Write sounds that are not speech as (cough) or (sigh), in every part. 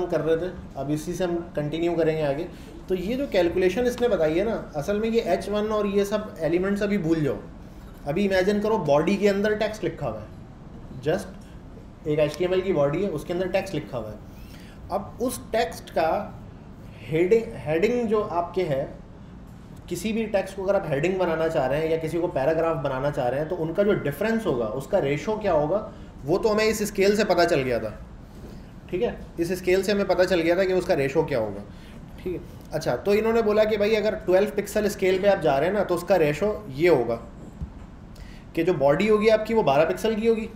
हम कर रहे थे, अब इसी से हम कंटिन्यू करेंगे आगे। तो ये जो कैलकुलेशन इसने बताई है ना, असल में ये एच वन और ये सब एलिमेंट्स अभी भूल जाओ। अभी इमेजिन करो बॉडी के अंदर टैक्स लिखा हुआ है। जस्ट एक एच की बॉडी है, उसके अंदर टेक्स्ट लिखा हुआ है। अब उस टेक्स्ट का हेडिंग हेडिंग जो आपके है, किसी भी टेक्स्ट को अगर आप हेडिंग बनाना चाह रहे हैं या किसी को पैराग्राफ बनाना चाह रहे हैं तो उनका जो डिफरेंस होगा, उसका रेशो क्या होगा, वो तो हमें इस स्केल से पता चल गया था। ठीक है? इस स्केल से हमें पता चल गया था कि उसका रेशो क्या होगा। ठीक है? अच्छा तो इन्होंने बोला कि भाई अगर 12 पिक्सल स्केल पे आप जा रहे हैं ना तो उसका रेशो ये होगा कि जो बॉडी होगी आपकी, वो 12 पिक्सल की होगी।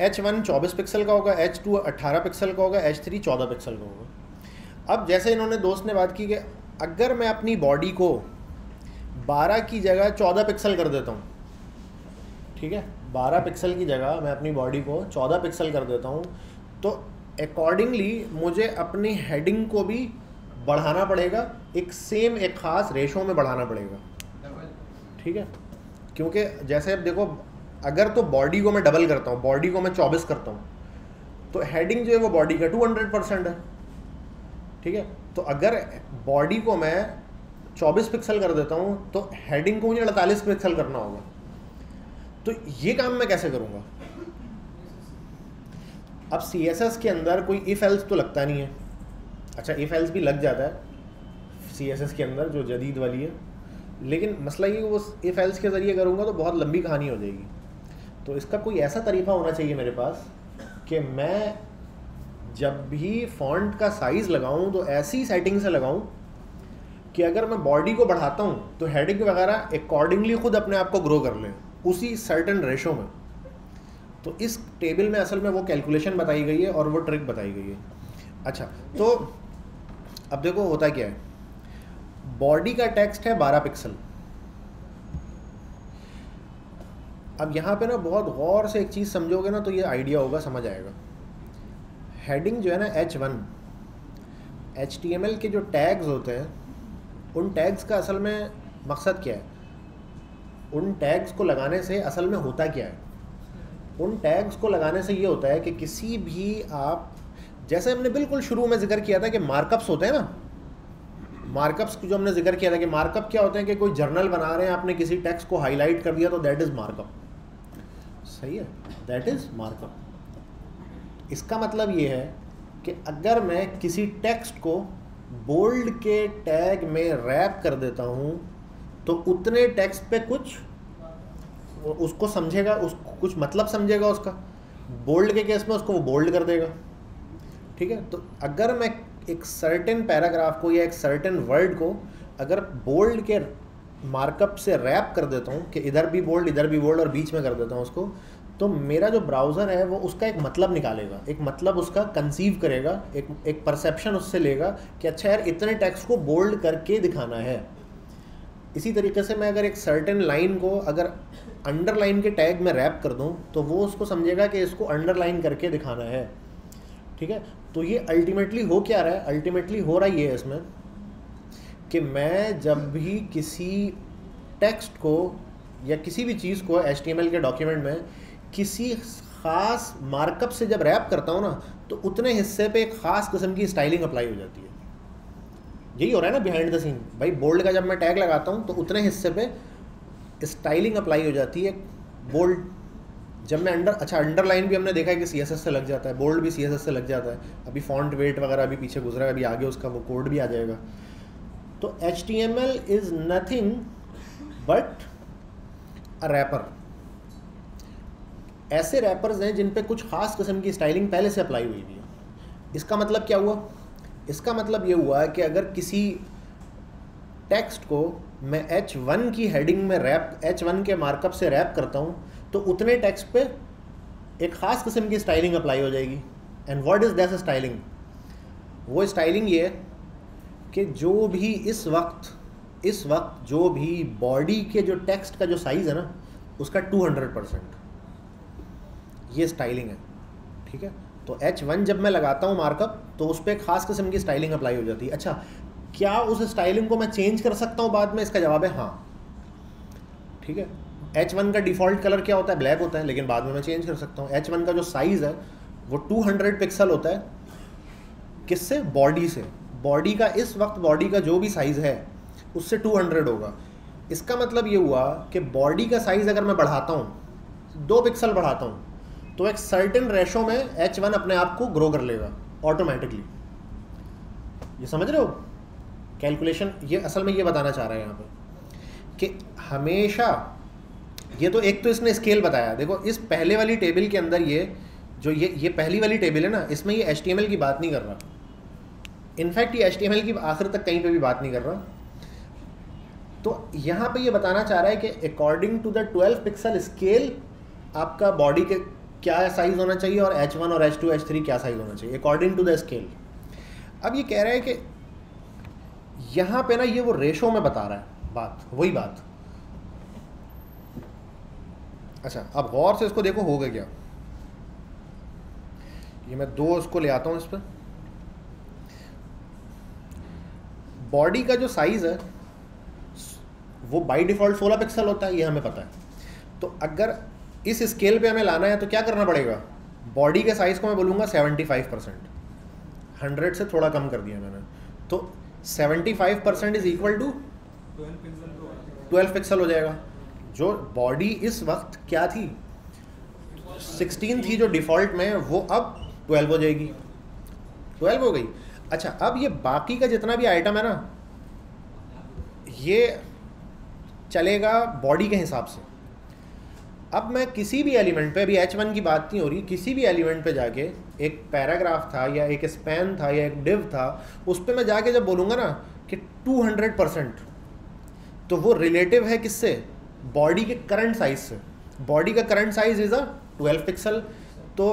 एच वन चौबीस पिक्सल का होगा एच टू अट्ठारह पिक्सल का होगा एच थ्री चौदह पिक्सल का होगा। अब जैसे इन्होंने दोस्त ने बात की कि अगर मैं अपनी बॉडी को 12 की जगह 14 पिक्सल कर देता हूँ, ठीक है? 12 पिक्सल की जगह मैं अपनी बॉडी को 14 पिक्सल कर देता हूँ तो अकॉर्डिंगली मुझे अपनी हेडिंग को भी बढ़ाना पड़ेगा। एक सेम एक ख़ास रेशो में बढ़ाना पड़ेगा। ठीक है? क्योंकि जैसे अब देखो, अगर तो बॉडी को मैं डबल करता हूँ बॉडी को मैं चौबीस करता हूँ तो हेडिंग जो है वो बॉडी का टू हंड्रेड परसेंट है। ठीक है? तो अगर बॉडी को मैं चौबीस पिक्सल कर देता हूँ तो हेडिंग को मुझे अड़तालीस पिक्सल करना होगा। तो ये काम मैं कैसे करूँगा? अब सी एस एस के अंदर कोई इफ़ एल्स तो लगता नहीं है। अच्छा इफ़ एल्स भी लग जाता है सी एस एस के अंदर जो जदीद वाली है। लेकिन मसला ये वो इफ़ एल्स के ज़रिए करूँगा तो बहुत लंबी कहानी हो जाएगी। तो इसका कोई ऐसा तरीका होना चाहिए मेरे पास कि मैं जब भी फॉन्ट का साइज़ लगाऊँ तो ऐसी सेटिंग से लगाऊँ कि अगर मैं बॉडी को बढ़ाता हूँ तो हेडिंग वगैरह अकॉर्डिंगली खुद अपने आप को ग्रो कर लें, उसी सर्टन रेशो में। तो इस टेबल में असल में वो कैलकुलेशन बताई गई है और वो ट्रिक बताई गई है। अच्छा तो अब देखो होता क्या है। बॉडी का टेक्स्ट है 12 पिक्सल अब यहाँ पे ना बहुत गौर से एक चीज़ समझोगे ना तो ये आइडिया होगा, समझ आएगा। हेडिंग जो है ना H one H T M L के जो टैग्स होते हैं, उन टैग्स का असल में मकसद क्या है? उन टैग्स को लगाने से असल में होता क्या है? उन टैग्स को लगाने से ये होता है कि किसी भी आप, जैसे हमने बिल्कुल शुरू में ज़िक्र किया था कि मार्कअप्स होते हैं ना मार्कअप्स जो हमने ज़िक्र किया था कि मार्कअप क्या होते हैं कि कोई जर्नल बना रहे हैं, आपने किसी टैक्स को हाईलाइट कर दिया तो दैट इज़ मार्कअप सही है? दैट इज़ मार्कअप इसका मतलब ये है कि अगर मैं किसी टेक्स्ट को बोल्ड के टैग में रैप कर देता हूँ तो उतने टेक्स्ट पे कुछ उसको समझेगा, उस कुछ मतलब समझेगा उसका। बोल्ड के केस में उसको वो बोल्ड कर देगा। ठीक है? तो अगर मैं एक सर्टेन पैराग्राफ को या एक सर्टेन वर्ड को अगर बोल्ड के मार्कअप से रैप कर देता हूँ कि इधर भी बोल्ड, इधर भी बोल्ड और बीच में कर देता हूँ उसको तो मेरा जो ब्राउज़र है वो उसका एक मतलब निकालेगा। एक मतलब उसका कंसीव करेगा, एक एक परसेप्शन उससे लेगा कि अच्छा यार, इतने टेक्स्ट को बोल्ड करके दिखाना है। इसी तरीके से मैं अगर एक सर्टेन लाइन को अगर अंडरलाइन के टैग में रैप कर दूँ तो वो उसको समझेगा कि इसको अंडरलाइन करके दिखाना है। ठीक है? तो ये अल्टीमेटली हो क्या रहा है? अल्टीमेटली हो रहा ही है इसमें कि मैं जब भी किसी टेक्स्ट को या किसी भी चीज़ को एचटीएमएल के डॉक्यूमेंट में किसी ख़ास मार्कअप से जब रैप करता हूँ ना तो उतने हिस्से पे एक ख़ास किस्म की स्टाइलिंग अप्लाई हो जाती है। यही हो रहा है ना बिहाइंड द सीन भाई बोल्ड का जब मैं टैग लगाता हूँ तो उतने हिस्से पे स्टाइलिंग अप्लाई हो जाती है बोल्ड जब मैं अंडर अच्छा अंडरलाइन भी हमने देखा है कि सीएसएस से लग जाता है बोल्ड भी सीएसएस से लग जाता है। अभी फॉन्ट वेट वगैरह अभी पीछे गुजरा है, अभी आगे उसका वो कोड भी आ जाएगा। तो H T M L is nothing but a wrapper ऐसे रैपर्स हैं जिन पे कुछ ख़ास किस्म की स्टाइलिंग पहले से अप्लाई हुई हुई है। इसका मतलब क्या हुआ? इसका मतलब ये हुआ कि अगर किसी टेक्स्ट को मैं एच वन की हेडिंग में रैप एच वन के मार्कअप से रैप करता हूँ तो उतने टेक्स्ट पे एक ख़ास किस्म की स्टाइलिंग अप्लाई हो जाएगी। And what is this styling वो स्टाइलिंग ये है कि जो भी इस वक्त इस वक्त जो भी बॉडी के जो टेक्स्ट का जो साइज़ है ना, उसका 200 परसेंट ये स्टाइलिंग है, ठीक है? तो एच वन जब मैं लगाता हूँ मार्कअप तो उस पर ख़ास किस्म की स्टाइलिंग अप्लाई हो जाती है। अच्छा क्या उस स्टाइलिंग को मैं चेंज कर सकता हूँ बाद में? इसका जवाब है हाँ। ठीक है? एच वन का डिफ़ॉल्ट कलर क्या होता है? ब्लैक होता है, लेकिन बाद में मैं चेंज कर सकता हूँ। एच वन का जो साइज़ है, वो टू हंड्रेड पिक्सल होता है। किससे? बॉडी से। बॉडी का, इस वक्त बॉडी का जो भी साइज़ है, उससे 200 होगा। इसका मतलब ये हुआ कि बॉडी का साइज़ अगर मैं बढ़ाता हूँ, दो पिक्सल बढ़ाता हूँ तो एक सर्टेन रेशो में एच वन अपने आप को ग्रो कर लेगा ऑटोमेटिकली ये समझ रहे हो? कैलकुलेशन ये असल में ये बताना चाह रहा है यहाँ पे कि हमेशा, ये तो एक तो इसने स्केल बताया। देखो, इस पहले वाली टेबल के अंदर ये, जो ये ये पहली वाली टेबल है ना, इसमें ये एच की बात नहीं कर रहा। इनफैक्ट ये HTML की आखिर तक कहीं पे भी बात नहीं कर रहा। तो यहाँ पे ये बताना चाह रहा है कि according to the 12 pixel scale आपका बॉडी के क्या साइज़ होना चाहिए और एच वन और एच टू एच थ्री क्या साइज़ होना चाहिए अकॉर्डिंग टू द स्केल अब ये कह रहा है कि यहाँ पे ना ये वो रेशो में बता रहा है, बात, वही बात. अच्छा अब गौर से इसको देखो होगा क्या? ये मैं दो इसको ले आता हूँ इस पर बॉडी का जो साइज़ है, वो बाई डिफ़ॉल्ट 16 पिक्सल होता है, ये हमें पता है. तो अगर इस स्केल पे हमें लाना है तो क्या करना पड़ेगा? बॉडी के साइज़ को मैं बोलूँगा 75 परसेंट हंड्रेड से थोड़ा कम कर दिया मैंने। तो 75 percent is equal to twelve pixel हो जाएगा। जो बॉडी इस वक्त क्या थी? 16 थी जो डिफ़ॉल्ट में, वो अब 12 हो जाएगी। 12 हो गई। अच्छा अब ये बाकी का जितना भी आइटम है ना, ये चलेगा बॉडी के हिसाब से। अब मैं किसी भी एलिमेंट पे, अभी एच वन की बात नहीं हो रही, किसी भी एलिमेंट पे जाके, एक पैराग्राफ था या एक स्पैन था या एक डिव था, उस पर मैं जाके जब बोलूँगा ना कि 200 परसेंट तो वो रिलेटिव है किससे? बॉडी के करंट साइज़ से। बॉडी का current size is a 12 pixel तो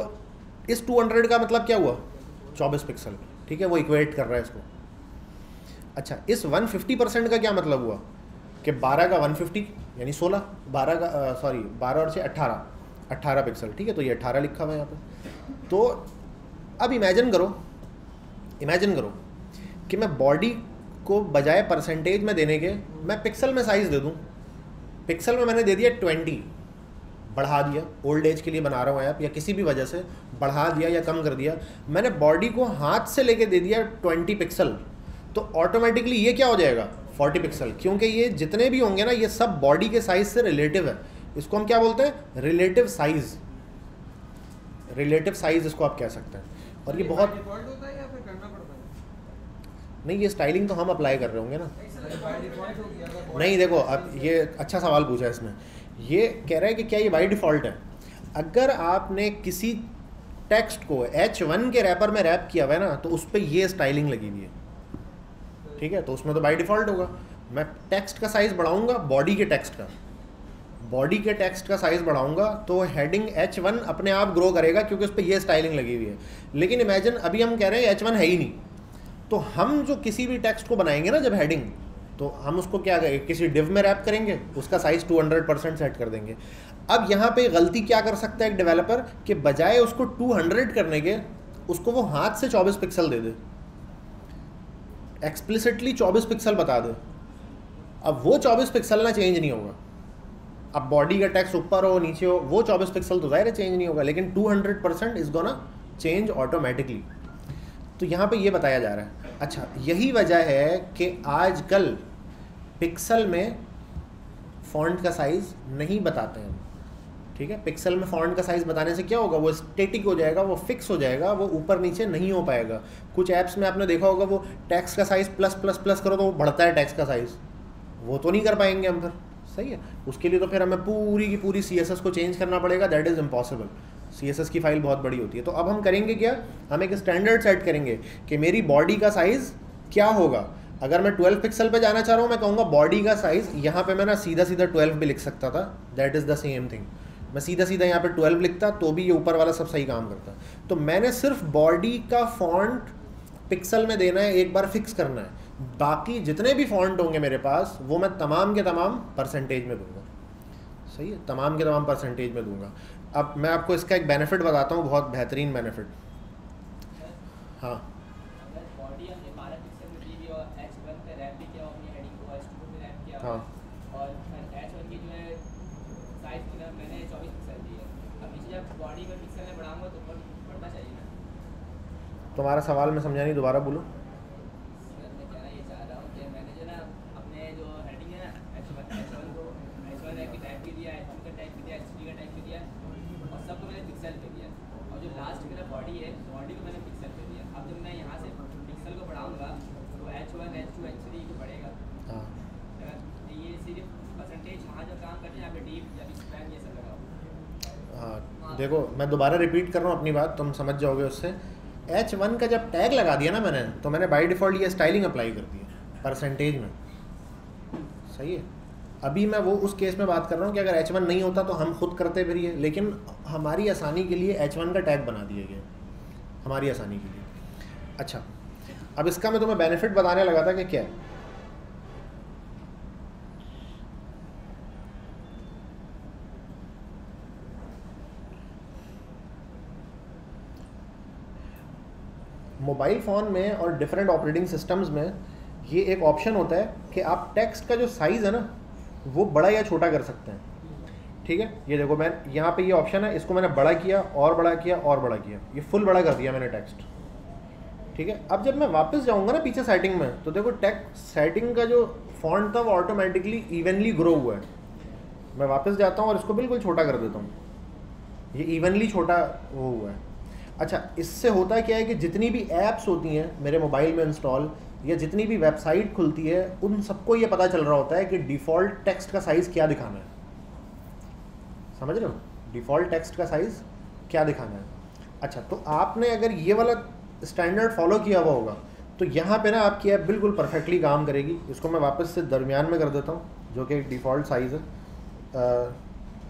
इस 200 का मतलब क्या हुआ? 24 पिक्सल ठीक है, वो इक्वेट कर रहा है इसको। अच्छा इस 150 परसेंट का क्या मतलब हुआ? कि 12 का 150 यानी 16 12 का सॉरी 12 और से 18 18 पिक्सल ठीक है? तो ये 18 लिखा हुआ है यहाँ पे। तो अब इमेजिन करो इमेजिन करो कि मैं बॉडी को बजाय परसेंटेज में देने के, मैं पिक्सल में साइज़ दे दूँ। पिक्सल में मैंने दे दिया ट्वेंटी बढ़ा दिया ओल्ड एज के लिए बना रहा हूँ ऐप या किसी भी वजह से बढ़ा दिया या कम कर दिया। मैंने बॉडी को हाथ से लेके दे दिया ट्वेंटी पिक्सल तो ऑटोमेटिकली ये क्या हो जाएगा? फोर्टी पिक्सल क्योंकि ये जितने भी होंगे ना ये सब बॉडी के साइज़ से रिलेटिव है। इसको हम क्या बोलते हैं? रिलेटिव साइज़ रिलेटिव साइज़ इसको आप कह सकते हैं। और ये बहुत नहीं ये स्टाइलिंग तो हम अप्लाई कर रहे होंगे ना। नहीं देखो अब ये अच्छा सवाल पूछा है इसमें। ये कह रहा है कि क्या ये बाई डिफ़ॉल्ट है? अगर आपने किसी टेक्स्ट को एच वन के रैपर में रैप किया हुआ है ना तो उस पर ये स्टाइलिंग लगी हुई है। ठीक है तो उसमें तो बाई डिफ़ॉल्ट होगा। मैं टेक्स्ट का साइज़ बढ़ाऊँगा बॉडी के टेक्स्ट का। बॉडी के टेक्स्ट का साइज़ बढ़ाऊँगा तो हेडिंग एच वन अपने आप ग्रो करेगा, क्योंकि उस पर यह स्टाइलिंग लगी हुई है। लेकिन इमेजिन अभी हम कह रहे हैं एच वन है ही नहीं। तो हम जो किसी भी टेक्स्ट को बनाएँगे ना, जब हेडिंग तो हम उसको क्या करेंगे किसी डिव में रैप करेंगे, उसका साइज़ 200 परसेंट सेट कर देंगे। अब यहाँ पे गलती क्या कर सकता है एक डेवलपर कि बजाय उसको 200 करने के, उसको वो हाथ से 24 पिक्सल दे दे। एक्सप्लिसिटली 24 पिक्सल बता दे। अब वो 24 पिक्सल ना चेंज नहीं होगा। अब बॉडी का टैक्स ऊपर हो, नीचे हो, वो 24 पिक्सल तो ज़ाहिर है चेंज नहीं होगा, लेकिन 200 percent is gonna change automatically तो यहाँ पे ये बताया जा रहा है। अच्छा यही वजह है कि आजकल पिक्सल में फॉन्ट का साइज़ नहीं बताते हैं। ठीक है? पिक्सल में फॉन्ट का साइज़ बताने से क्या होगा? वो स्टेटिक हो जाएगा, वो फिक्स हो जाएगा, वो ऊपर नीचे नहीं हो पाएगा। कुछ ऐप्स में आपने देखा होगा, वो टैक्स का साइज़ प्लस प्लस प्लस करो तो वो बढ़ता है टैक्स का साइज़ वो तो नहीं कर पाएँगे हम फिर। सही है? उसके लिए तो फिर हमें पूरी की पूरी सीएसएस को चेंज करना पड़ेगा। दैट इज़ इम्पॉसिबल सी की फ़ाइल बहुत बड़ी होती है। तो अब हम करेंगे क्या? हम एक स्टैंडर्ड सेट करेंगे कि मेरी बॉडी का साइज़ क्या होगा? अगर मैं 12 पिक्सल पे जाना चाह रहा हूँ, मैं कहूँगा बॉडी का साइज़ यहाँ पे मैं ना सीधा सीधा 12 भी लिख सकता था। That is the same thing मैं सीधा सीधा यहाँ पे 12 लिखता तो भी ये ऊपर वाला सब सही काम करता। तो मैंने सिर्फ़ बॉडी का फॉन्ट पिक्सल में देना है एक बार फिक्स करना है। बाकी जितने भी फॉन्ट होंगे मेरे पास वो मैं तमाम के तमाम परसेंटेज में दूँगा। सही है? तमाम के तमाम परसेंटेज में दूँगा। अब मैं आपको इसका एक बेनिफिट बताता हूँ बहुत बेहतरीन बेनिफिट हाँ। हाँ साइज़ की ना, मैंने चौबीस पिक्सल दी है। अब नीचे जब बॉडी में पिक्सल में बढ़ाऊँगा तो बढ़ना चाहिए ना तुम्हारा सवाल मैं समझा नहीं, दोबारा बोलो सर मैं कहना ये चाह रहा हूँ कि मैंने जो ना अपने जो हेडिंग है ना एच वन एच वन को एच वन का टाइप भी दिया एच वन का टाइप भी दिया एच का टाइप भी दिया और सबको मैंने पिक्सल पे दिया और जो लास्ट मेरा बॉडी है बॉडी को मैंने पिक्सल पे दिया अब जब मैं यहाँ से पिक्सल को बढ़ाऊँगा तो H one H two H three को बढ़ेगा हाँ तो ये सिर्फ़ परसेंटेज यहाँ जो काम करते हैं यहाँ पे डीप या स्पैन ये सब लगा हुआ है। हाँ देखो, मैं दोबारा रिपीट कर रहा हूँ अपनी बात, तुम समझ जाओगे उससे। एच वन का जब टैग लगा दिया ना मैंने तो मैंने बाई डिफ़ॉल्ट ये स्टाइलिंग अप्लाई कर दी है परसेंटेज में। सही है? अभी मैं वो, उस केस में बात कर रहा हूँ कि अगर एच वन नहीं होता तो हम खुद करते फिर ये, लेकिन हमारी आसानी के लिए एच वन का टैग बना दिया गया हमारी आसानी के लिए। अच्छा अब इसका मैं तुम्हें बेनिफिट बताने लगा था कि क्या है। मोबाइल फ़ोन में और डिफरेंट ऑपरेटिंग सिस्टम्स में ये एक ऑप्शन होता है कि आप टेक्स्ट का जो साइज़ है ना, वो बड़ा या छोटा कर सकते हैं। ठीक है? ये देखो, मैं यहाँ पे ये ऑप्शन है, इसको मैंने बड़ा किया, और बड़ा किया, और बड़ा किया। ये फुल बड़ा कर दिया मैंने टेक्स्ट ठीक है? अब जब मैं वापस जाऊँगा ना पीछे सेटिंग में तो देखो टेक्स्ट सेटिंग का जो फॉन्ट था, वो ऑटोमेटिकली इवनली ग्रो हुआ है। मैं वापस जाता हूँ और इसको बिल्कुल छोटा कर देता हूँ। ये इवनली छोटा वो हुआ है। अच्छा इससे होता क्या है कि जितनी भी ऐप्स होती हैं मेरे मोबाइल में इंस्टॉल या जितनी भी वेबसाइट खुलती है, उन सबको ये पता चल रहा होता है कि डिफ़ॉल्ट टेक्स्ट का साइज़ क्या दिखाना है। समझ रहे हो? डिफ़ॉल्ट टेक्स्ट का साइज़ क्या दिखाना है। अच्छा तो आपने अगर ये वाला स्टैंडर्ड फॉलो किया हुआ होगा तो यहाँ पे ना आपकी ऐप बिल्कुल परफेक्टली काम करेगी। इसको मैं वापस से दरमियान में कर देता हूँ, जो कि डिफ़ॉल्ट साइज़ है।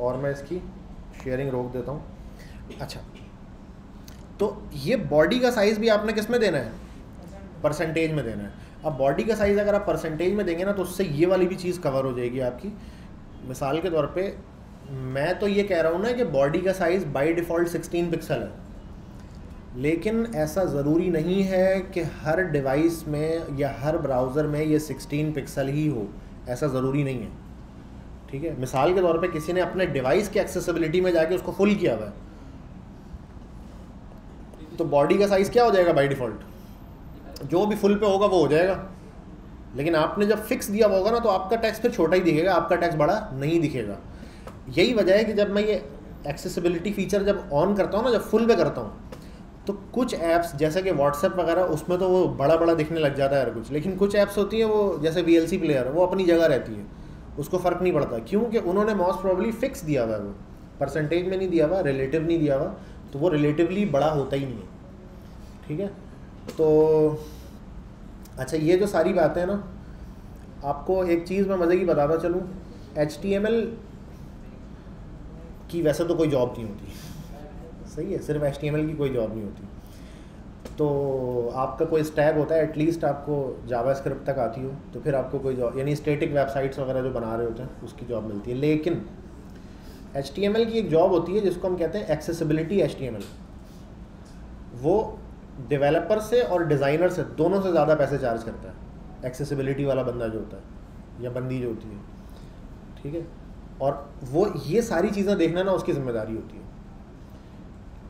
और मैं इसकी शेयरिंग रोक देता हूँ। अच्छा तो ये बॉडी का साइज़ भी आपने किसमें देना है? परसेंटेज में देना है। अब बॉडी का साइज़ अगर आप परसेंटेज में देंगे ना तो उससे ये वाली भी चीज़ कवर हो जाएगी आपकी। मिसाल के तौर पे, मैं तो ये कह रहा हूँ ना कि बॉडी का साइज़ बाय डिफ़ॉल्ट 16 पिक्सल है। लेकिन ऐसा ज़रूरी नहीं है कि हर डिवाइस में या हर ब्राउज़र में ये 16 पिक्सल ही हो। ऐसा ज़रूरी नहीं है। ठीक है? मिसाल के तौर पे किसी ने अपने डिवाइस की एक्सेसिबिलिटी में जाके उसको फुल किया हुआ है। तो बॉडी का साइज़ क्या हो जाएगा बाई डिफ़ॉल्ट जो भी फुल पे होगा वो हो जाएगा। लेकिन आपने जब फिक्स दिया होगा ना तो आपका टैक्स फिर छोटा ही दिखेगा, आपका टैक्स बड़ा नहीं दिखेगा। यही वजह है कि जब मैं ये एक्सेसिबिलिटी फीचर जब ऑन करता हूँ ना, जब फुल पे करता हूँ तो कुछ ऐप्स जैसे कि व्हाट्सएप वगैरह, उसमें तो वो बड़ा बड़ा दिखने लग जाता है हर कुछ। लेकिन कुछ ऐप्स होती हैं वो, जैसे VLC प्लेयर वो अपनी जगह रहती है। उसको फ़र्क नहीं पड़ता। क्योंकि उन्होंने मोस्ट प्रॉब्ली फिक्स दिया हुआ है वो। परसेंटेज में नहीं दिया हुआ रिलेटिव नहीं दिया हुआ। तो वो रिलेटिवली बड़ा होता ही नहीं है। ठीक है? तो अच्छा ये जो सारी बातें ना, आपको एक चीज़ मैं मज़े की बताता चलूँ। एच की वैसे तो कोई जॉब नहीं होती। सही है, सिर्फ़ एचटीएमएल की कोई जॉब नहीं होती। तो आपका कोई स्टैग होता है एटलीस्ट आपको जावा स्क्रिप्ट तक आती हो तो फिर आपको कोई जॉब यानी स्टेटिक वेबसाइट्स वगैरह जो बना रहे होते हैं, उसकी जॉब मिलती है। लेकिन एचटीएमएल की एक जॉब होती है जिसको हम कहते हैं एक्सेसिबिलिटी एचटीएमएल वो डेवलपर से और डिज़ाइनर से दोनों से ज़्यादा पैसे चार्ज करता है। एक्सेसिबिलिटी वाला बंदा जो होता है, या बंदी जो होती है। ठीक है? और वो ये सारी चीज़ें देखना ना उसकी ज़िम्मेदारी होती है।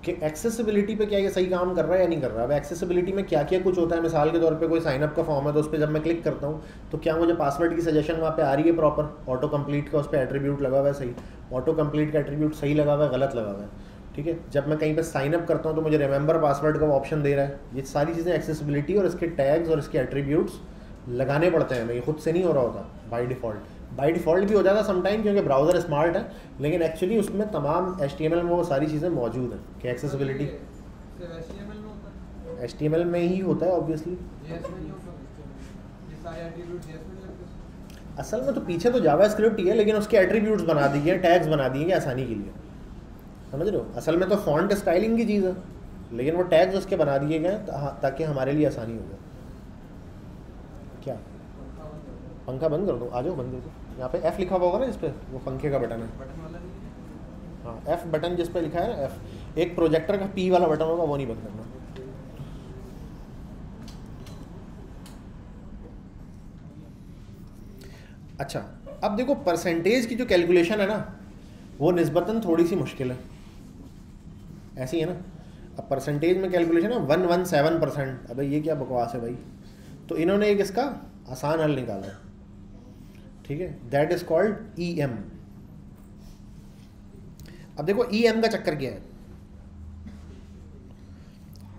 कि एक्सेसिबिलिटी पे क्या ये सही काम कर रहा है या नहीं कर रहा है? अब एक्सेसिबिलिटी में क्या क्या कुछ होता है? मिसाल के तौर पे कोई साइनअप का फॉर्म है तो उस पर जब मैं क्लिक करता हूँ तो क्या मुझे पासवर्ड की सजेशन वहाँ पे आ रही है प्रॉपर ऑटो कंप्लीट का उस पर एट्रीब्यूट लगा हुआ है सही। ऑटो कंप्लीट का एट्रीब्यूट सही लगा हुआ है, गलत लगा हुआ है। ठीक है? जब मैं कहीं पर साइनअप करता हूँ तो मुझे रिमेंबर पासवर्ड का ऑप्शन दे रहा है। ये सारी चीज़ें एक्सेसिबिलिटी और इसके टैग्स और इसके एट्रीब्यूट्स लगाने पड़ते हैं। ये खुद से नहीं हो रहा होता बाई डिफ़ॉल्ट बाई डिफ़ॉल्ट भी हो जाता है समटाइम क्योंकि ब्राउज़र स्मार्ट है, लेकिन एक्चुअली उसमें तमाम एच में वो सारी चीज़ें मौजूद हैं कि एक्सेसिबिलिटी एच में ही होता है ऑब्वियसली असल में तो पीछे तो जावा स्क्रिप्ट ही है, लेकिन उसके एट्रीब्यूट्स बना दिए हैं टैग्स बना दिए हैं आसानी के लिए। समझ रहे हो? असल में तो फॉन्ट स्टाइलिंग की चीज़ है, लेकिन वो टैग्स उसके बना दिए गए ताकि हमारे लिए आसानी हो जाए। क्या? पंखा बंद कर दो, आ जाओ, बंद कर दो। यहाँ पे एफ़ लिखा हुआ होगा ना जिस पर वो पंखे का बटन है। हाँ एफ़ बटन जिस पे लिखा है ना एफ़ एक प्रोजेक्टर का पी वाला बटन होगा, वो नहीं बंद करना। अच्छा अब देखो परसेंटेज की जो कैलकुलेशन है ना, वो नस्बता थोड़ी सी मुश्किल है। ऐसी है ना? अब परसेंटेज में कैलकुलेशन है वन वन सेवन परसेंट अब ये क्या बकवास है भाई? तो इन्होंने एक इसका आसान हल निकाला है। ठीक है? That is called E M अब देखो ई एम का चक्कर क्या है?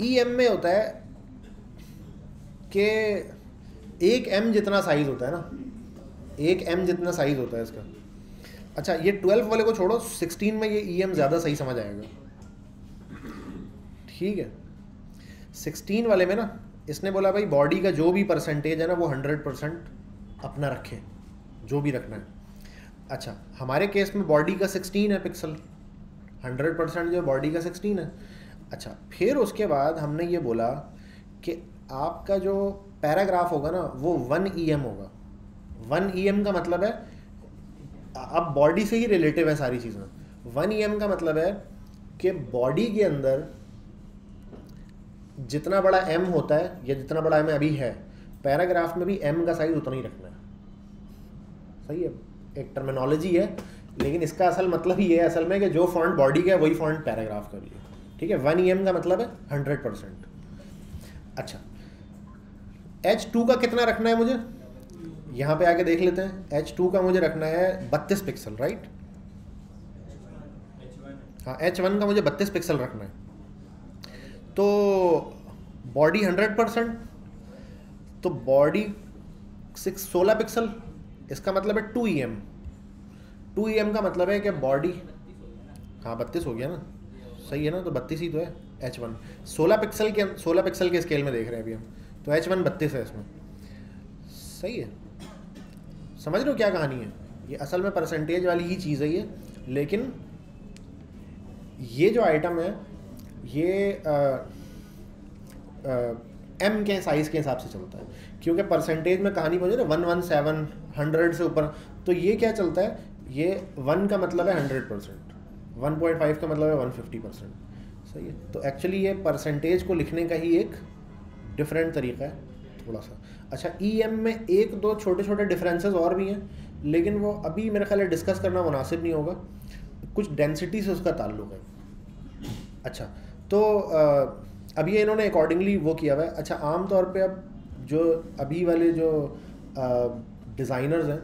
ई एम में होता है कि एक एम जितना साइज़ होता है ना, एक एम जितना साइज़ होता है इसका। अच्छा ये ट्वेल्व वाले को छोड़ो सिक्सटीन में ये ई एम ज़्यादा सही समझ आएगा। ठीक है? सिक्सटीन वाले में ना, इसने बोला भाई बॉडी का जो भी परसेंटेज है ना, वो हंड्रेड परसेंट अपना रखें। जो भी रखना है। अच्छा हमारे केस में बॉडी का सिक्सटीन है पिक्सल हंड्रेड परसेंट जो बॉडी का सिक्सटीन है। अच्छा फिर उसके बाद हमने ये बोला कि आपका जो पैराग्राफ होगा ना, वो वन ई एम होगा। वन ई एम का मतलब है, अब बॉडी से ही रिलेटिव है सारी चीज़ें। वन ई एम का मतलब है कि बॉडी के अंदर जितना बड़ा एम होता है या जितना बड़ा एम अभी है पैराग्राफ में भी एम का साइज़ उतना ही रखना है। सही है, एक टर्मिनोलॉजी है, लेकिन इसका असल मतलब ये है, असल में कि जो फॉन्ट बॉडी का है, वही फॉन्ट पैराग्राफ का भी है। ठीक है? वन ई का मतलब है हंड्रेड परसेंट अच्छा एच टू का कितना रखना है मुझे? यहाँ पे आके देख लेते हैं। एच टू का मुझे रखना है बत्तीस पिक्सल राइट हाँ एच वन का मुझे बत्तीस पिक्सल रखना है। तो बॉडी हंड्रेड परसेंट तो बॉडी सिक्स सोलह पिक्सल इसका मतलब है two E M two E M का मतलब है कि बॉडी हाँ बत्तीस हो गया ना। सही है ना तो बत्तीस ही तो है एच वन सोलह पिक्सल के सोलह पिक्सल के स्केल में देख रहे हैं अभी हम। तो एच वन बत्तीस है इसमें। सही है। समझ रहे हो क्या कहानी है? ये असल में परसेंटेज वाली ही चीज़ है ये। लेकिन ये जो आइटम है, ये एम के साइज़ के हिसाब से चलता है। क्योंकि परसेंटेज में कहानी पहुँचे ना वन वन सेवन हंड्रेड से ऊपर। तो ये क्या चलता है? ये वन का मतलब है hundred percent. One point five का मतलब है वन फिफ्टी परसेंट। सही है? तो एक्चुअली ये परसेंटेज को लिखने का ही एक डिफरेंट तरीका है, थोड़ा सा। अच्छा ई एम में एक दो छोटे छोटे डिफरेंसेस और भी हैं, लेकिन वो अभी मेरे ख्याल डिस्कस करना मुनासिब नहीं होगा। कुछ डेंसिटी से उसका ताल्लुक है। अच्छा तो अभी इन्होंने अकॉर्डिंगली वो किया हुआ है। अच्छा आम तौर पे अब जो अभी वाले जो डिज़ाइनर्स हैं,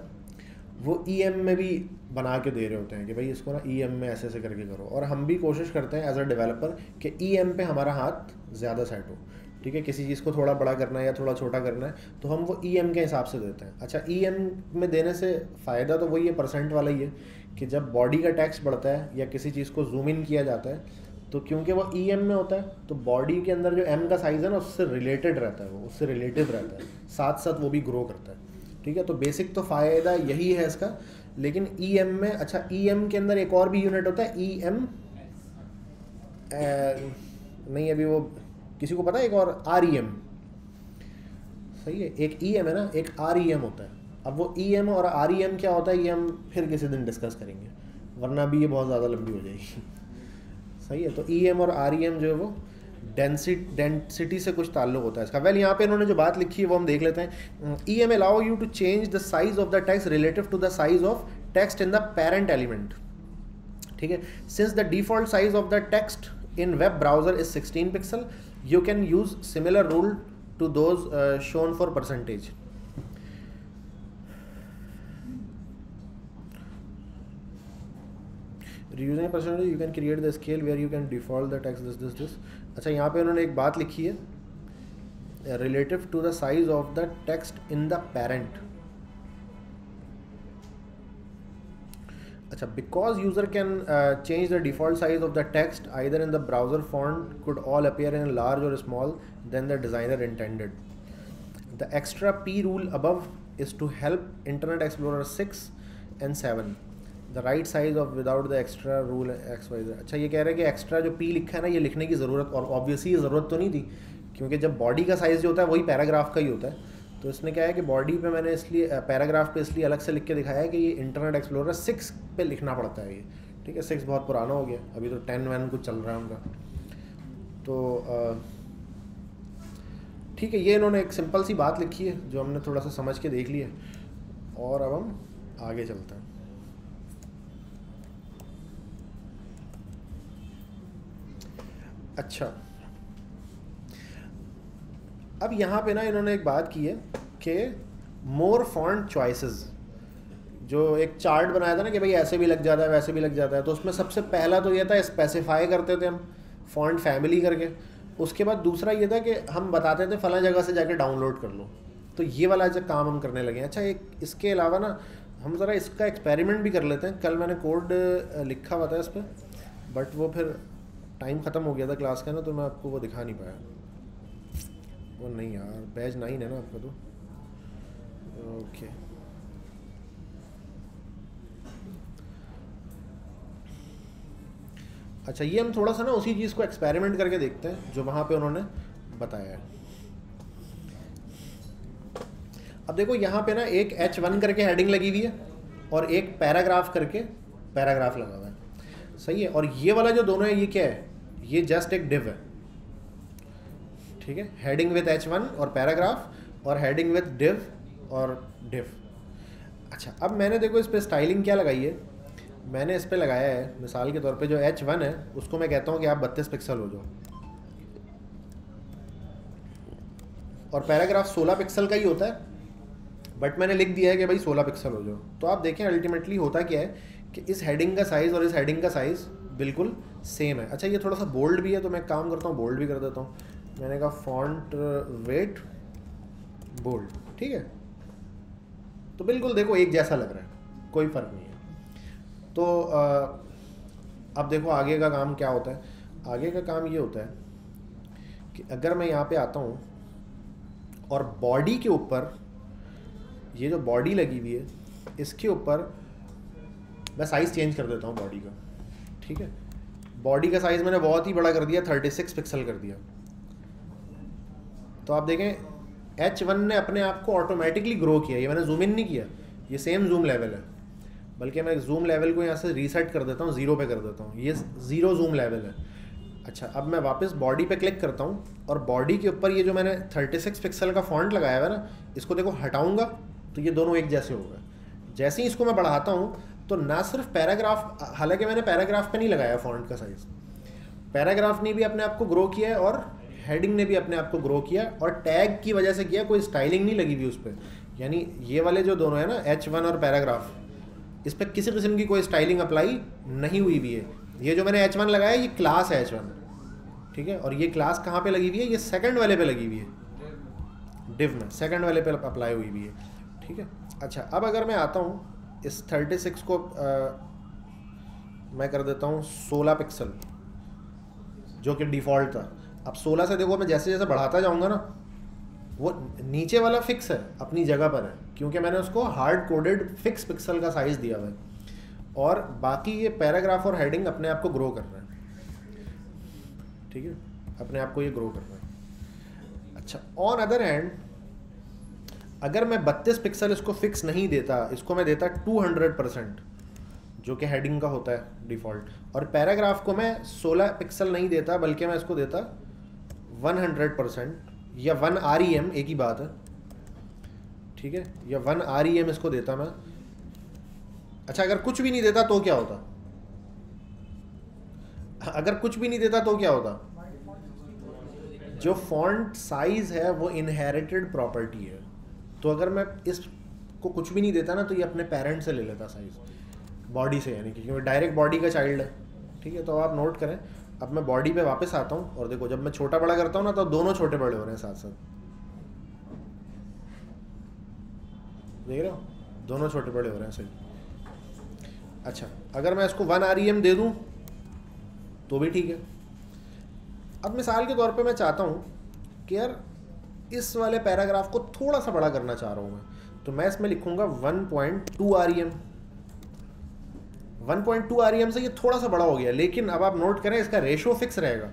वो ई एम में भी बना के दे रहे होते हैं कि भाई इसको ना ई एम में ऐसे ऐसे करके करो। और हम भी कोशिश करते हैं एज अ डेवलपर कि ई एम पे हमारा हाथ ज़्यादा सेट हो। ठीक है, किसी चीज़ को थोड़ा बड़ा करना है या थोड़ा छोटा करना है तो हम वो ई एम के हिसाब से देते हैं। अच्छा ई एम में देने से फ़ायदा तो वही है परसेंट वाला ही है कि जब बॉडी का टैक्स बढ़ता है या किसी चीज़ को जूम इन किया जाता है तो क्योंकि वो ई एम में होता है तो बॉडी के अंदर जो एम का साइज़ है ना, उससे रिलेटेड रहता है वो, उससे रिलेटिव रहता है। साथ साथ वो भी ग्रो करता है। ठीक है? तो बेसिक तो फ़ायदा यही है इसका। लेकिन ई एम में अच्छा ई एम के अंदर एक और भी यूनिट होता है ई एम नहीं अभी वो किसी को पता है? एक और आर ई एम सही है? एक ई एम है ना? एक आर ई एम होता है। अब वो ई एम और आर ई एम क्या होता है ये हम फिर किसी दिन डिस्कस करेंगे। वरना भी ये बहुत ज़्यादा लंबी हो जाएगी। (laughs) सही है? तो ई एम और आर ई एम जो है वो डेंसिटी डेंसिटी से कुछ ताल्लुक होता है इसका। वेल यहाँ पे इन्होंने जो बात लिखी है वो हम देख लेते हैं। E M allow you to change the size of the text relative to the size of text in the parent element ठीक है? Since the default size of the text in web browser is 16 pixel can use similar rule to those uh, shown for percentage. Reusing a percentage you can create the scale where you can default the text this this this. अच्छा यहाँ पे उन्होंने एक बात लिखी है relative to the size of the text in the parent अच्छा because user can change the default size of the text either in the browser font could all appear in large or small than the designer intended the extra P rule above is to help internet explore six and seven 7. Right size of of the extra rule X z. अच्छा ये कह रहे हैं कि extra जो P लिखा है ना, ये लिखने की ज़रूरत, और ऑब्वियसली ये ज़रूरत तो नहीं थी, क्योंकि जब बॉडी का साइज़ जो होता है, वही पैराग्राफ का ही होता है। तो इसने क्या है कि बॉडी पे मैंने इसलिए पैराग्राफ पे इसलिए अलग से लिख के दिखाया है कि ये इंटरनेट एक्सप्लोरर सिक्स पे लिखना पड़ता है ये। ठीक है सिक्स बहुत पुराना हो गया, अभी तो टेन वैन कुछ चल रहा है उनका। तो ठीक है, ये इन्होंने एक सिंपल सी बात लिखी है, जो हमने थोड़ा सा समझ के देख लिया और अब हम आगे चलते हैं। अच्छा। अब यहाँ पे ना इन्होंने एक बात की है कि मोर फॉन्ट चॉइसेस जो एक चार्ट बनाया था ना कि भाई ऐसे भी लग जाता है, वैसे भी लग जाता है तो उसमें सबसे पहला तो ये था स्पेसिफाई करते थे हम फॉन्ट फैमिली करके। उसके बाद दूसरा ये था कि हम बताते थे फला जगह से जाके डाउनलोड कर लो। तो ये वाला जो काम हम करने लगे अच्छा एक इसके अलावा ना, हम ज़रा इसका एक्सपेरिमेंट भी कर लेते हैं। कल मैंने कोड लिखा हुआ था इस पर बट वो फिर टाइम ख़त्म हो गया था क्लास का ना तो मैं आपको वो दिखा नहीं पाया। वो नहीं यार बैच नाइन है ना आपका तो। ओके अच्छा ये हम थोड़ा सा ना उसी चीज़ को एक्सपेरिमेंट करके देखते हैं, जो वहाँ पे उन्होंने बताया है। अब देखो, यहाँ पे ना एक एच वन करके हेडिंग लगी हुई है और एक पैराग्राफ करके पैराग्राफ लगा हुआ है। सही है? और ये वाला जो दोनों है, ये क्या है? ये जस्ट एक डिव है। ठीक है? हेडिंग विथ एच वन और पैराग्राफ और हेडिंग विथ डिव और डिव अच्छा अब मैंने देखो इस पर स्टाइलिंग क्या लगाई है? मैंने इस पर लगाया है, मिसाल के तौर पे जो एच वन है, उसको मैं कहता हूँ कि आप बत्तीस पिक्सल हो जाओ। और पैराग्राफ सोलह पिक्सल का ही होता है बट मैंने लिख दिया है कि भाई सोलह पिक्सल हो जाओ। तो आप देखें अल्टीमेटली होता क्या है कि इस हेडिंग का साइज़ और इस हेडिंग का साइज़ बिल्कुल सेम है। अच्छा ये थोड़ा सा बोल्ड भी है तो मैं काम करता हूँ बोल्ड भी कर देता हूँ। मैंने कहा फॉन्ट वेट बोल्ड ठीक है? तो बिल्कुल देखो एक जैसा लग रहा है कोई फ़र्क नहीं है। तो आ, अब देखो आगे का काम क्या होता है। आगे का काम ये होता है कि अगर मैं यहाँ पे आता हूँ और बॉडी के ऊपर ये जो बॉडी लगी हुई है इसके ऊपर मैं साइज़ चेंज कर देता हूँ बॉडी का। ठीक है? बॉडी का साइज़ मैंने बहुत ही बड़ा कर दिया थर्टी सिक्स पिक्सल कर दिया। तो आप देखें एच वन ने अपने आप को ऑटोमेटिकली ग्रो किया, ये मैंने जूम इन नहीं किया, ये सेम जूम लेवल है। बल्कि मैं जूम लेवल को यहाँ से रीसेट कर देता हूँ ज़ीरो पे कर देता हूँ, ये ज़ीरो जूम लेवल है। अच्छा अब मैं वापस बॉडी पे क्लिक करता हूँ, और बॉडी के ऊपर ये जो मैंने 36 पिक्सल का फॉन्ट लगाया हुआ ना, इसको देखो हटाऊँगा तो ये दोनों एक जैसे होगा जैसे ही इसको मैं बढ़ाता हूँ तो ना सिर्फ़ पैराग्राफ हालाँकि मैंने पैराग्राफ पे नहीं लगाया फॉन्ट का साइज़ पैराग्राफ ने भी अपने आप को ग्रो किया है और हेडिंग ने भी अपने आप को ग्रो किया और टैग की वजह से किया कोई स्टाइलिंग नहीं लगी हुई उस पर यानी ये वाले जो दोनों है ना एच वन और पैराग्राफ इस पर किसी किस्म की कोई स्टाइलिंग अप्लाई नहीं हुई हुई है। ये जो मैंने एच वन लगाया ये क्लास है एच वन ठीक है? और ये क्लास कहाँ पे लगी हुई है? ये सेकंड वाले पे लगी हुई है। डिव में। सेकंड वाले पे अप्लाई हुई हुई है। ठीक है? अच्छा अब अगर मैं आता हूँ इस थर्टी सिक्स को आ, मैं कर देता हूँ सोलह पिक्सल जो कि डिफ़ॉल्ट था। अब सोलह से देखो मैं जैसे जैसे बढ़ाता जाऊँगा ना वो नीचे वाला फिक्स है अपनी जगह पर है क्योंकि मैंने उसको हार्ड कोडेड फिक्स पिक्सल का साइज़ दिया हुआ है। और बाकी ये पैराग्राफ और हेडिंग अपने आप को ग्रो कर रहा है। ठीक है? अपने आप को ये ग्रो कर रहा है। अच्छा ऑन अदर हैंड अगर मैं 32 पिक्सल इसको फिक्स नहीं देता, इसको मैं देता 200 परसेंट जो कि हेडिंग का होता है डिफ़ॉल्ट और पैराग्राफ को मैं 16 पिक्सल नहीं देता, बल्कि मैं इसको देता 100 परसेंट या वन आर ई एम एक ही बात है। ठीक है? या वन आर ई एम इसको देता मैं। अच्छा अगर कुछ भी नहीं देता तो क्या होता? अगर कुछ भी नहीं देता तो क्या होता? जो फॉन्ट साइज़ है, वो इनहेरिटेड प्रॉपर्टी है। तो अगर मैं इसको कुछ भी नहीं देता ना तो ये अपने पेरेंट से ले लेता साइज़ बॉडी से, यानी क्योंकि डायरेक्ट बॉडी का चाइल्ड है। ठीक है तो आप नोट करें। अब मैं बॉडी पे वापस आता हूँ और देखो, जब मैं छोटा बड़ा करता हूँ ना तो दोनों छोटे बड़े हो रहे हैं साथ साथ। देख रहे हो? दोनों छोटे बड़े हो रहे हैं, सही। अच्छा अगर मैं इसको वन आर दे दूँ तो भी ठीक है। अब मिसाल के तौर पे मैं चाहता हूँ कि यार इस वाले पैराग्राफ को थोड़ा सा बड़ा करना चाह रहा हूँ मैं। तो मैं इसमें लिखूँगा one point two R 1.2 R से ये थोड़ा सा बड़ा हो गया, लेकिन अब आप नोट करें, इसका रेशो फिक्स रहेगा।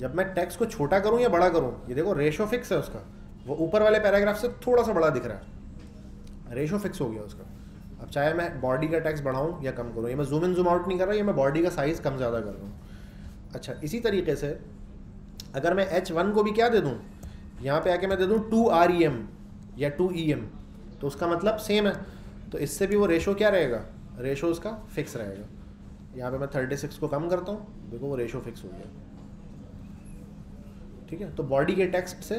जब मैं टेक्स्ट को छोटा करूँ या बड़ा करूँ, ये देखो रेशो फिक्स है उसका। वो ऊपर वाले पैराग्राफ से थोड़ा सा बड़ा दिख रहा है। रेशो फिक्स हो गया उसका। अब चाहे मैं बॉडी का टैक्स बढ़ाऊँ या कम करूँ, ये मैं जूम इन जूम आउट नहीं कर रहा, ये मैं बॉडी का साइज़ कम ज़्यादा कर रहा हूँ। अच्छा इसी तरीके से अगर मैं एच वन को भी क्या दे दूँ यहाँ पे आके मैं दे दूँ टू आर ई एम या टू ई एम। तो उसका मतलब सेम है। तो इससे भी वो रेशो क्या रहेगा? रेशो उसका फिक्स रहेगा। यहाँ पे मैं थर्टी सिक्स को कम करता हूँ। देखो वो रेशो फिक्स हो गया। ठीक है? तो बॉडी के टेक्स्ट से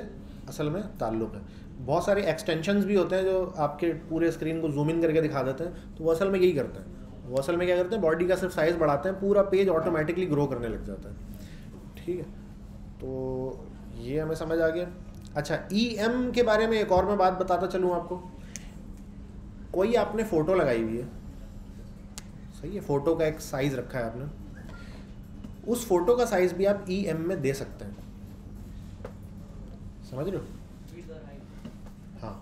असल में ताल्लुक़ है। बहुत सारे एक्सटेंशंस भी होते हैं जो आपके पूरे स्क्रीन को जूम इन करके दिखा देते हैं। तो वो असल में यही करते हैं। वो असल में क्या करते हैं? बॉडी का सिर्फ़ साइज़ बढ़ाते हैं। पूरा पेज ऑटोमेटिकली ग्रो करने लग जाता है। ठीक है? तो ये हमें समझ आ गया। अच्छा ई e एम के बारे में एक और मैं बात बताता चलूँ आपको। कोई आपने फ़ोटो लगाई हुई है? सही है, फ़ोटो का एक साइज़ रखा है आपने। उस फ़ोटो का साइज़ भी आप ई e एम में दे सकते हैं। समझ रहे हो? हाँ।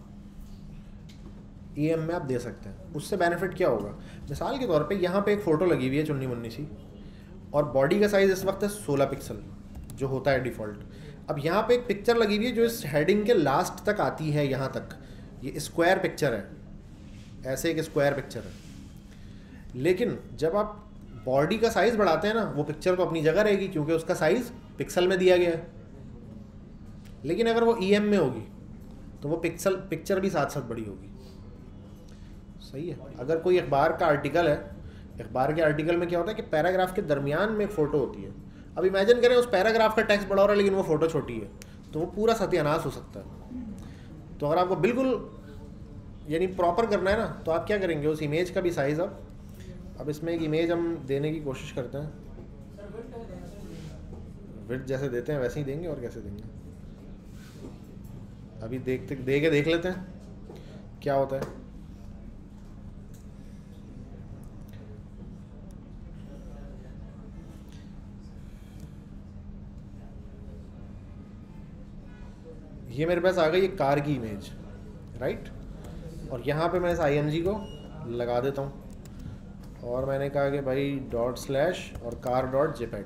ई e एम में आप दे सकते हैं। उससे बेनिफिट क्या होगा? मिसाल के तौर पे यहाँ पे एक फ़ोटो लगी हुई है चुन्नी मुन्नी सी, और बॉडी का साइज़ इस वक्त है सोलह पिक्सल जो होता है डिफ़ॉल्ट अब यहाँ पे एक पिक्चर लगी हुई है जो इस हेडिंग के लास्ट तक आती है, यहाँ तक। ये स्क्वायर पिक्चर है। ऐसे एक स्क्वायर पिक्चर है। लेकिन जब आप बॉडी का साइज़ बढ़ाते हैं ना, वो पिक्चर तो अपनी जगह रहेगी, क्योंकि उसका साइज़ पिक्सल में दिया गया है। लेकिन अगर वो ई e में होगी तो वो पिक्सल पिक्चर भी साथ साथ बड़ी होगी। सही है। अगर कोई अखबार का आर्टिकल है, अखबार के आर्टिकल में क्या होता है कि पैराग्राफ के दरमियान में एक फ़ोटो होती है। अब इमेजिन करें उस पैराग्राफ का टेक्स्ट बड़ा हो रहा है, लेकिन वो फ़ोटो छोटी है तो वो पूरा सत्यानाश हो सकता है। तो अगर आपको बिल्कुल, यानी प्रॉपर करना है ना तो आप क्या करेंगे? उस इमेज का भी साइज़ अब अब इसमें एक इमेज हम देने की कोशिश करते हैं। विथ जैसे देते हैं, वैसे ही देंगे, और कैसे देंगे? अभी देखते दे के देख लेते हैं, क्या होता है। ये मेरे पास आ गई कार की इमेज राइट और यहाँ पे मैं इस आई को लगा देता हूँ। और मैंने कहा कि भाई डॉट स्लैश और कार डॉट जेपैड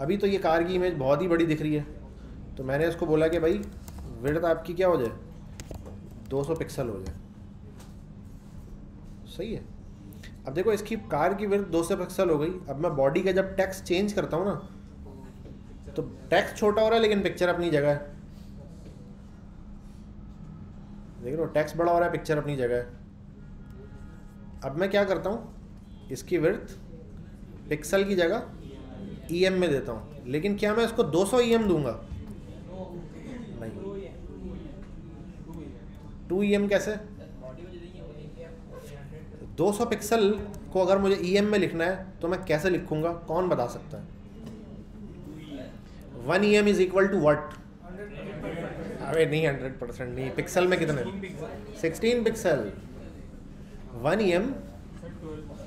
अभी तो ये कार की इमेज बहुत ही बड़ी दिख रही है। तो मैंने उसको बोला कि भाई विड्थ आपकी क्या हो जाए? 200 पिक्सल हो जाए। सही है? अब देखो, इसकी कार की विड्थ 200 पिक्सल हो गई। अब मैं बॉडी का जब टैक्स चेंज करता हूँ ना तो टेक्स्ट छोटा हो रहा है, लेकिन पिक्चर अपनी जगह है। देख लो टेक्स्ट बड़ा हो रहा है पिक्चर अपनी जगह है। अब मैं क्या करता हूँ, इसकी विर्थ पिक्सल की जगह ई e में देता हूँ। लेकिन क्या मैं इसको 200 ई एम दूँगा? नहीं। टू ई एम कैसे? 200 पिक्सल को अगर मुझे ई एम में लिखना है तो मैं कैसे लिखूँगा? कौन बता सकता है? One E M is equal to what अरे नहीं हंड्रेड परसेंट नहीं। पिक्सल में कितने? Sixteen pixel one E M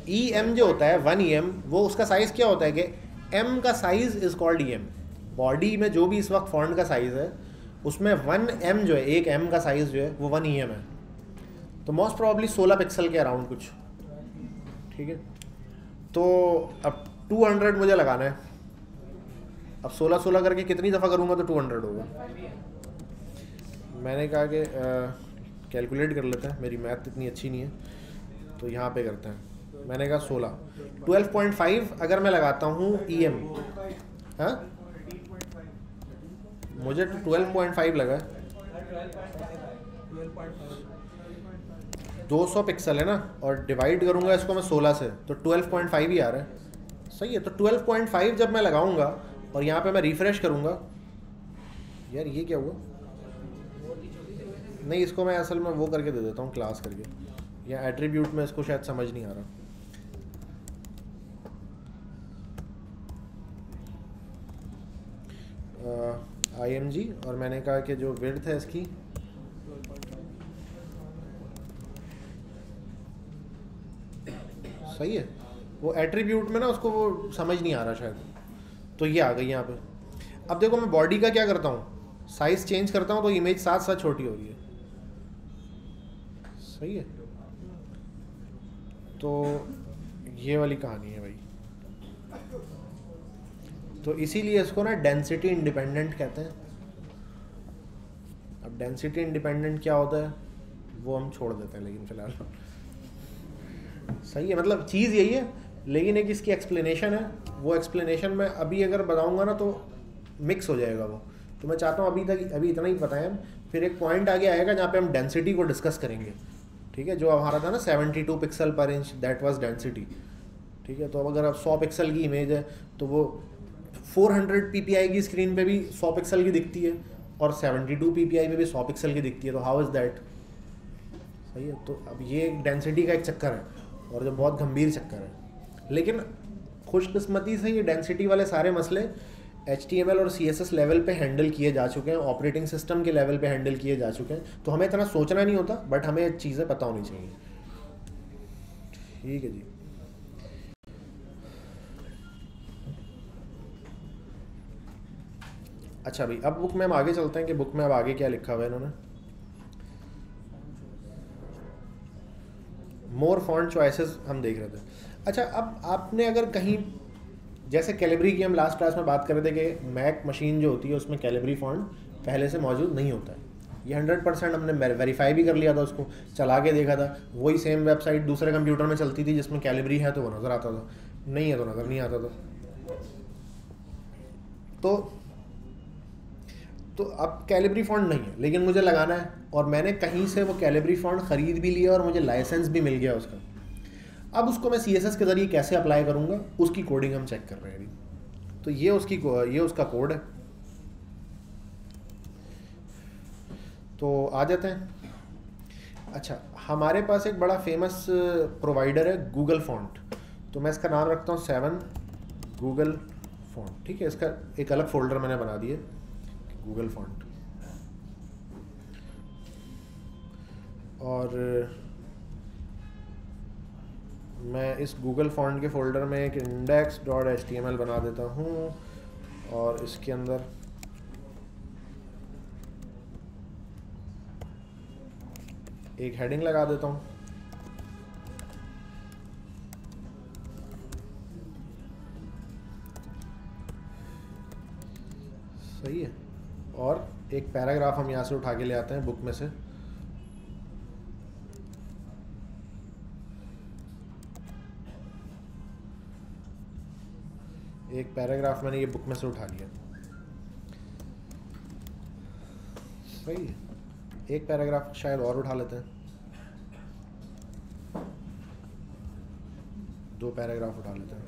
E M जो होता है, वन ई एम वो उसका साइज़ क्या होता है कि एम का size is called E M body में जो भी इस वक्त फॉन्ट का साइज़ है, उसमें वन एम जो है, एक एम का साइज़ जो है, वो वन ई एम है। तो मोस्ट प्रॉब्ली सोलह पिक्सल के अराउंड कुछ। ठीक है? तो अब टू हंड्रेड मुझे लगाना है। अब सोलह सोलह करके कितनी दफ़ा करूँगा तो टू हंड्रेड होगा। मैंने कहा कि कैलकुलेट कर लेते हैं, मेरी मैथ इतनी अच्छी नहीं है तो यहाँ पे करते हैं। मैंने कहा सोलह। ट्वेल्व पॉइंट फाइव अगर मैं लगाता हूँ ई एम हाँ? मुझे ट्वेल्व पॉइंट फाइव लगा। दो सौ पिक्सल है ना, और डिवाइड करूँगा इसको मैं सोलह से तो ट्वेल्व पॉइंट फाइव ही आ रहा है। सही है तो ट्वेल्व पॉइंट फाइव जब मैं लगाऊँगा और यहाँ पे मैं रिफ़्रेश करूँगा। यार, ये क्या हुआ? नहीं, इसको मैं असल में वो करके दे देता हूँ क्लास करके। या एट्रीब्यूट में इसको शायद समझ नहीं आ रहा। आई एम जी और मैंने कहा कि जो विर्थ है इसकी। सही है। वो एट्रीब्यूट में ना उसको वो समझ नहीं आ रहा शायद। तो ये आ गई यहाँ पे। अब देखो मैं बॉडी का क्या करता हूँ? साइज़ चेंज करता हूँ तो इमेज साथ साथ छोटी हो रही है। सही है? तो ये वाली कहानी है भाई। तो इसीलिए इसको ना डेंसिटी इंडिपेंडेंट कहते हैं। अब डेंसिटी इंडिपेंडेंट क्या होता है? वो हम छोड़ देते हैं लेकिन फ़िलहाल। सही है मतलब चीज़ यही है, लेकिन एक इसकी एक्सप्लेनेशन है। वो एक्सप्लेनेशन में अभी अगर बताऊँगा ना तो मिक्स हो जाएगा वो। तो मैं चाहता हूँ अभी तक, अभी इतना ही बताएँ फिर एक पॉइंट आगे आएगा जहाँ पे हम डेंसिटी को डिस्कस करेंगे। ठीक है? जो हमारा था ना seventy two pixel per inch that was density ठीक है? तो अब अगर अब सौ पिक्सल की इमेज है तो वो फोर हंड्रेड पी की स्क्रीन पे भी सौ पिक्सल की दिखती है और 72 टू में भी 100 पिक्सल की दिखती है। तो हाउ इज़ दैट सही है? तो अब ये डेंसिटी का एक चक्कर है और जो बहुत गंभीर चक्कर है। लेकिन खुशकस्मती से ये डेंसिटी वाले सारे मसले एचटीएमएल और सीएसएस लेवल पे हैंडल किए जा चुके हैं ऑपरेटिंग सिस्टम के लेवल पे हैंडल किए जा चुके हैं। तो हमें इतना सोचना नहीं होता बट हमें चीज़ें पता होनी चाहिए। ठीक है जी। अच्छा भाई, अब बुक में हम आगे चलते हैं कि बुक में अब आगे क्या लिखा हुआ है इन्होंने। मोर फॉन्ट चॉइसेस हम देख रहे थे। अच्छा अब आपने अगर कहीं, जैसे कैलिब्री की हम लास्ट क्लास में बात कर रहे थे कि मैक मशीन जो होती है, उसमें कैलिब्री फॉन्ट पहले से मौजूद नहीं होता है। ये हंड्रेड परसेंट हमने वेरीफाई भी कर लिया था उसको, चला के देखा था। वही सेम वेबसाइट दूसरे कंप्यूटर में चलती थी जिसमें कैलिब्री है तो वो नज़र आता था। नहीं है तो नज़र नहीं आता था। तो तो अब कैलिब्री फॉन्ट नहीं है, लेकिन मुझे लगाना है। और मैंने कहीं से वो कैलिब्री फॉन्ट ख़रीद भी लिया और मुझे लाइसेंस भी मिल गया उसका। अब उसको मैं सीएसएस के ज़रिए कैसे अप्लाई करूँगा? उसकी कोडिंग हम चेक कर रहे हैं अभी। तो ये उसकी ये उसका कोड है। तो आ जाते हैं। अच्छा हमारे पास एक बड़ा फ़ेमस प्रोवाइडर है गूगल फॉन्ट तो मैं इसका नाम रखता हूँ सेवन गूगल फॉन्ट ठीक है, इसका एक अलग फोल्डर मैंने बना दिया गूगल फॉन्ट और मैं इस गूगल फॉन्ट के फोल्डर में एक index dot H T M L बना देता हूँ और इसके अंदर एक हेडिंग लगा देता हूँ। सही है। और एक पैराग्राफ हम यहाँ से उठा के ले आते हैं बुक में से। एक पैराग्राफ मैंने ये बुक में से उठा लिया। सही एक पैराग्राफ शायद और उठा लेते हैं। दो पैराग्राफ उठा लेते हैं।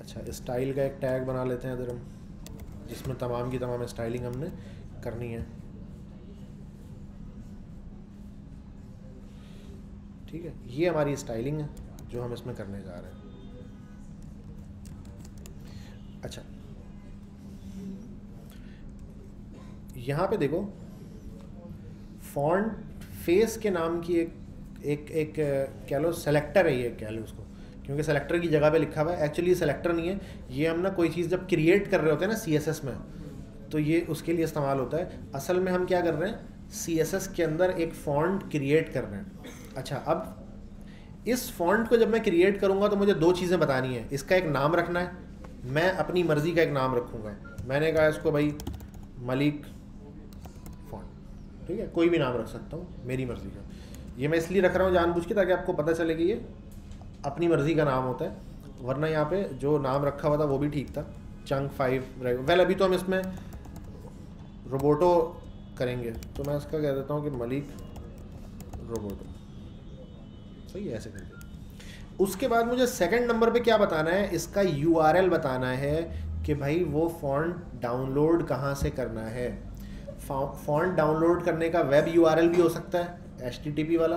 अच्छा स्टाइल का एक टैग बना लेते हैं इधर हम, जिसमें तमाम की तमाम स्टाइलिंग हमने करनी है। ठीक है? ये हमारी स्टाइलिंग है, जो हम इसमें करने जा रहे हैं। अच्छा। यहाँ पे देखो फॉन्ट फेस के नाम की एक एक एक कह लो सेलेक्टर है ये, कह लो उसको। क्योंकि सेलेक्टर की जगह पे लिखा हुआ है एक्चुअली सेलेक्टर नहीं है। ये हम ना कोई चीज़ जब क्रिएट कर रहे होते हैं ना सी में तो ये उसके लिए इस्तेमाल होता है। असल में हम क्या कर रहे हैं? सीएसएस के अंदर एक फॉन्ट क्रिएट कर रहे हैं। अच्छा अब इस फॉन्ट को जब मैं क्रिएट करूँगा तो मुझे दो चीज़ें बतानी है। इसका एक नाम रखना है, मैं अपनी मर्ज़ी का एक नाम रखूँगा। मैंने कहा इसको भाई मलिक फॉन्ट ठीक है? कोई भी नाम रख सकता हूँ, मेरी मर्ज़ी का। ये मैं इसलिए रख रहा हूँ जानबूझ के ताकि आपको पता चले कि ये अपनी मर्ज़ी का नाम होता है। वरना यहाँ पे जो नाम रखा हुआ था वो भी ठीक था। चंक फाइव वेल अभी तो हम इसमें रोबोटो करेंगे। तो मैं इसका कह देता हूँ कि मलिक रोबोटो सही है ऐसे करके। उसके बाद मुझे सेकंड नंबर पे क्या बताना है? इसका यूआरएल बताना है कि भाई वो फॉन्ट डाउनलोड कहाँ से करना है। फॉन्ट डाउनलोड करने का वेब यूआरएल भी हो सकता है एचटीटीपी वाला।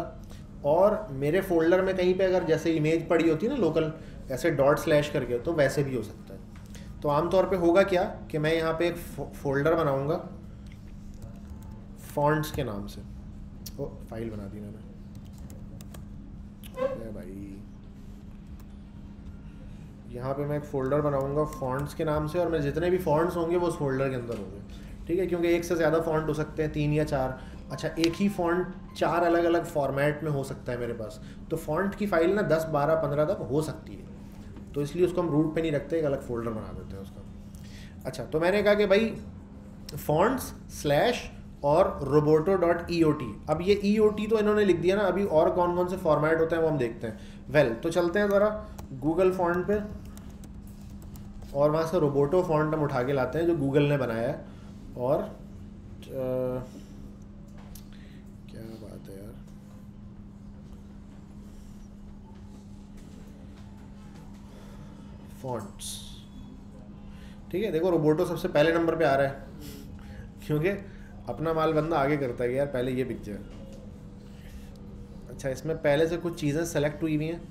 और मेरे फोल्डर में कहीं पे अगर जैसे इमेज पड़ी होती है ना लोकल ऐसे डॉट स्लैश करके तो वैसे भी हो सकता है। तो आमतौर पे होगा क्या कि मैं यहाँ पे एक फोल्डर बनाऊँगा फॉन्ट्स के नाम से। ओ फ़ाइल बना दी मैंने। भाई। यहाँ पे मैं एक फ़ोल्डर बनाऊँगा फॉन्ट्स के नाम से और मैं जितने भी फॉन्ट्स होंगे वो उस फोल्डर के अंदर होंगे। ठीक है? क्योंकि एक से ज़्यादा फॉन्ट हो सकते हैं, तीन या चार। अच्छा एक ही फॉन्ट चार अलग अलग फॉर्मेट में हो सकता है मेरे पास। तो फॉन्ट की फ़ाइल ना दस, बारह, पंद्रह तक हो सकती है। तो इसलिए उसको हम रूट पे नहीं रखते, एक अलग फोल्डर बना देते हैं उसका। अच्छा तो मैंने कहा कि भाई फॉन्ट्स स्लैश और Roboto dot E O T अब ये ई ओ टी तो इन्होंने लिख दिया ना अभी और कौन कौन से फॉर्मेट होते हैं वो हम देखते हैं। वेल well, तो चलते हैं ज़रा गूगल फॉन्ट पे और वहाँ से रोबोटो फॉन्ट हम उठा के लाते हैं जो गूगल ने बनाया है। और आ, क्या बात है यार। फॉन्ट्स ठीक है देखो रोबोटो सबसे पहले नंबर पे आ रहा है क्योंकि अपना माल बंदा आगे करता है यार पहले ये पिक्चर अच्छा इसमें पहले से कुछ चीज़ें सेलेक्ट हुई हुई हैं।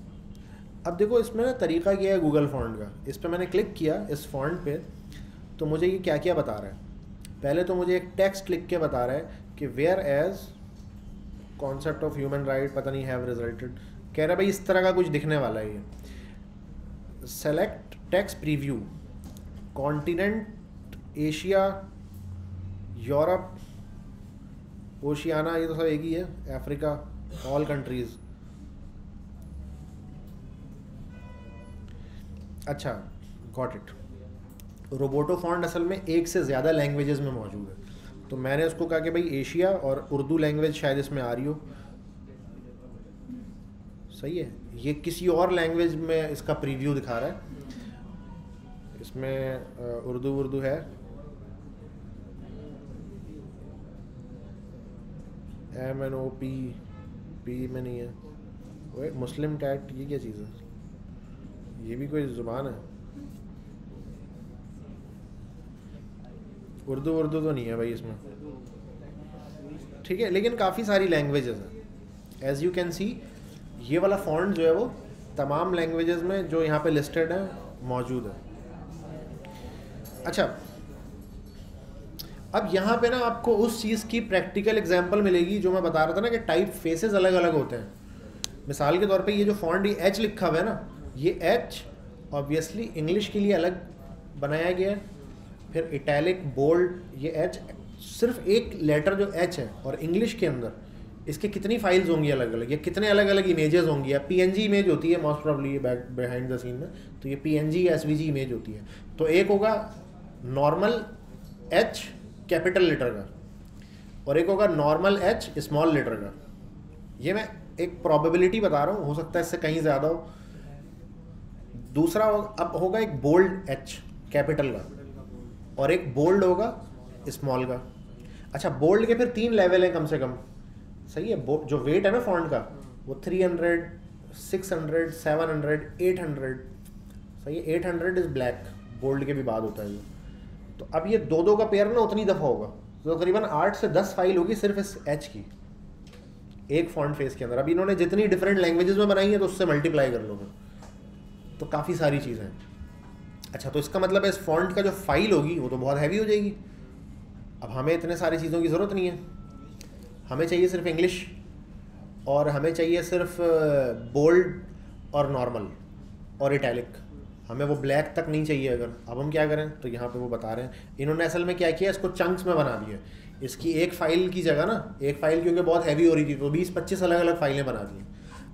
अब देखो, इसमें ना तरीका क्या है गूगल फॉन्ट का। इस पर मैंने क्लिक किया इस फॉन्ट पे तो मुझे ये क्या क्या बता रहा है। पहले तो मुझे एक टेक्स्ट लिख के बता रहा है कि whereas concept of human right पता नहीं हैव रिजल्टेड कह रहा है, भाई, इस तरह का कुछ दिखने वाला है ये। Select text preview continent Asia Europe Oceania, ये तो सब एक ही है, अफ्रीका ऑल कंट्रीज़ अच्छा गॉट इट रोबोटो फॉन्ट असल में एक से ज़्यादा लैंग्वेजेस में मौजूद है। तो मैंने उसको कहा कि भाई, एशिया और उर्दू लैंग्वेज शायद इसमें आ रही हो। सही है। ये किसी और लैंग्वेज में इसका प्रीव्यू दिखा रहा है। इसमें उर्दू उर्दू है। M N O P P में नहीं है। वो मुस्लिम कैट ये क्या चीज़ है? ये भी कोई ज़ुबान है? उर्दू उर्दू तो नहीं है भाई इसमें। ठीक है, लेकिन काफ़ी सारी लैंग्वेजेस हैं। एज़ यू कैन सी ये वाला फॉन्ट जो है वो तमाम लैंग्वेजेस में जो यहाँ पे लिस्टेड है, मौजूद है। अच्छा अब यहाँ पे ना आपको उस चीज़ की प्रैक्टिकल एग्जांपल मिलेगी जो मैं बता रहा था ना कि टाइप फेसेस अलग अलग होते हैं। मिसाल के तौर पे ये जो फॉन्ट ये एच लिखा हुआ है ना, ये एच ऑब्वियसली इंग्लिश के लिए अलग बनाया गया है। फिर इटैलिक बोल्ड ये एच सिर्फ़ एक लेटर जो एच है और इंग्लिश के अंदर, इसके कितनी फाइल्स होंगी अलग अलग या कितने अलग अलग इमेजेस होंगी? या पीएनजी इमेज होती है most probably back behind the scene में तो ये पीएनजी या एसवीजी इमेज होती है। तो एक होगा नॉर्मल एच कैपिटल लेटर का और एक होगा नॉर्मल एच स्मॉल लेटर का। ये मैं एक प्रोबेबिलिटी बता रहा हूँ, हो सकता है इससे कहीं ज़्यादा हो। दूसरा अब होगा एक बोल्ड एच कैपिटल का। और एक बोल्ड होगा स्मॉल का। अच्छा बोल्ड के फिर तीन लेवल हैं कम से कम। सही है जो वेट है ना फॉन्ट का, वो three hundred six hundred seven hundred eight hundred सही है eight hundred is black bold के भी बाद होता है ये। तो अब ये दो दो का पेयर ना उतनी दफ़ा होगा। तो तकरीबन आठ से दस फ़ाइल होगी सिर्फ़ इस एच की। एक फॉन्ट फेस के अंदर। अब इन्होंने जितनी डिफरेंट लैंग्वेजेस में बनाई है तो उससे मल्टीप्लाई कर लो तो काफ़ी सारी चीज़ें हैं। अच्छा तो इसका मतलब है इस फॉन्ट का जो फ़ाइल होगी, वो तो बहुत हैवी हो जाएगी। अब हमें इतने सारी चीज़ों की ज़रूरत नहीं है। हमें चाहिए सिर्फ़ इंग्लिश और हमें चाहिए सिर्फ़ बोल्ड और नॉर्मल और इटैलिक हमें वो ब्लैक तक नहीं चाहिए अगर। अब हम क्या करें? तो यहाँ पे वो बता रहे हैं। इन्होंने असल में क्या किया? इसको चंक्स में बना दिए। इसकी एक फ़ाइल की जगह ना, एक फ़ाइल क्योंकि बहुत हैवी हो रही थी तो बीस पच्चीस अलग अलग फ़ाइलें बना दी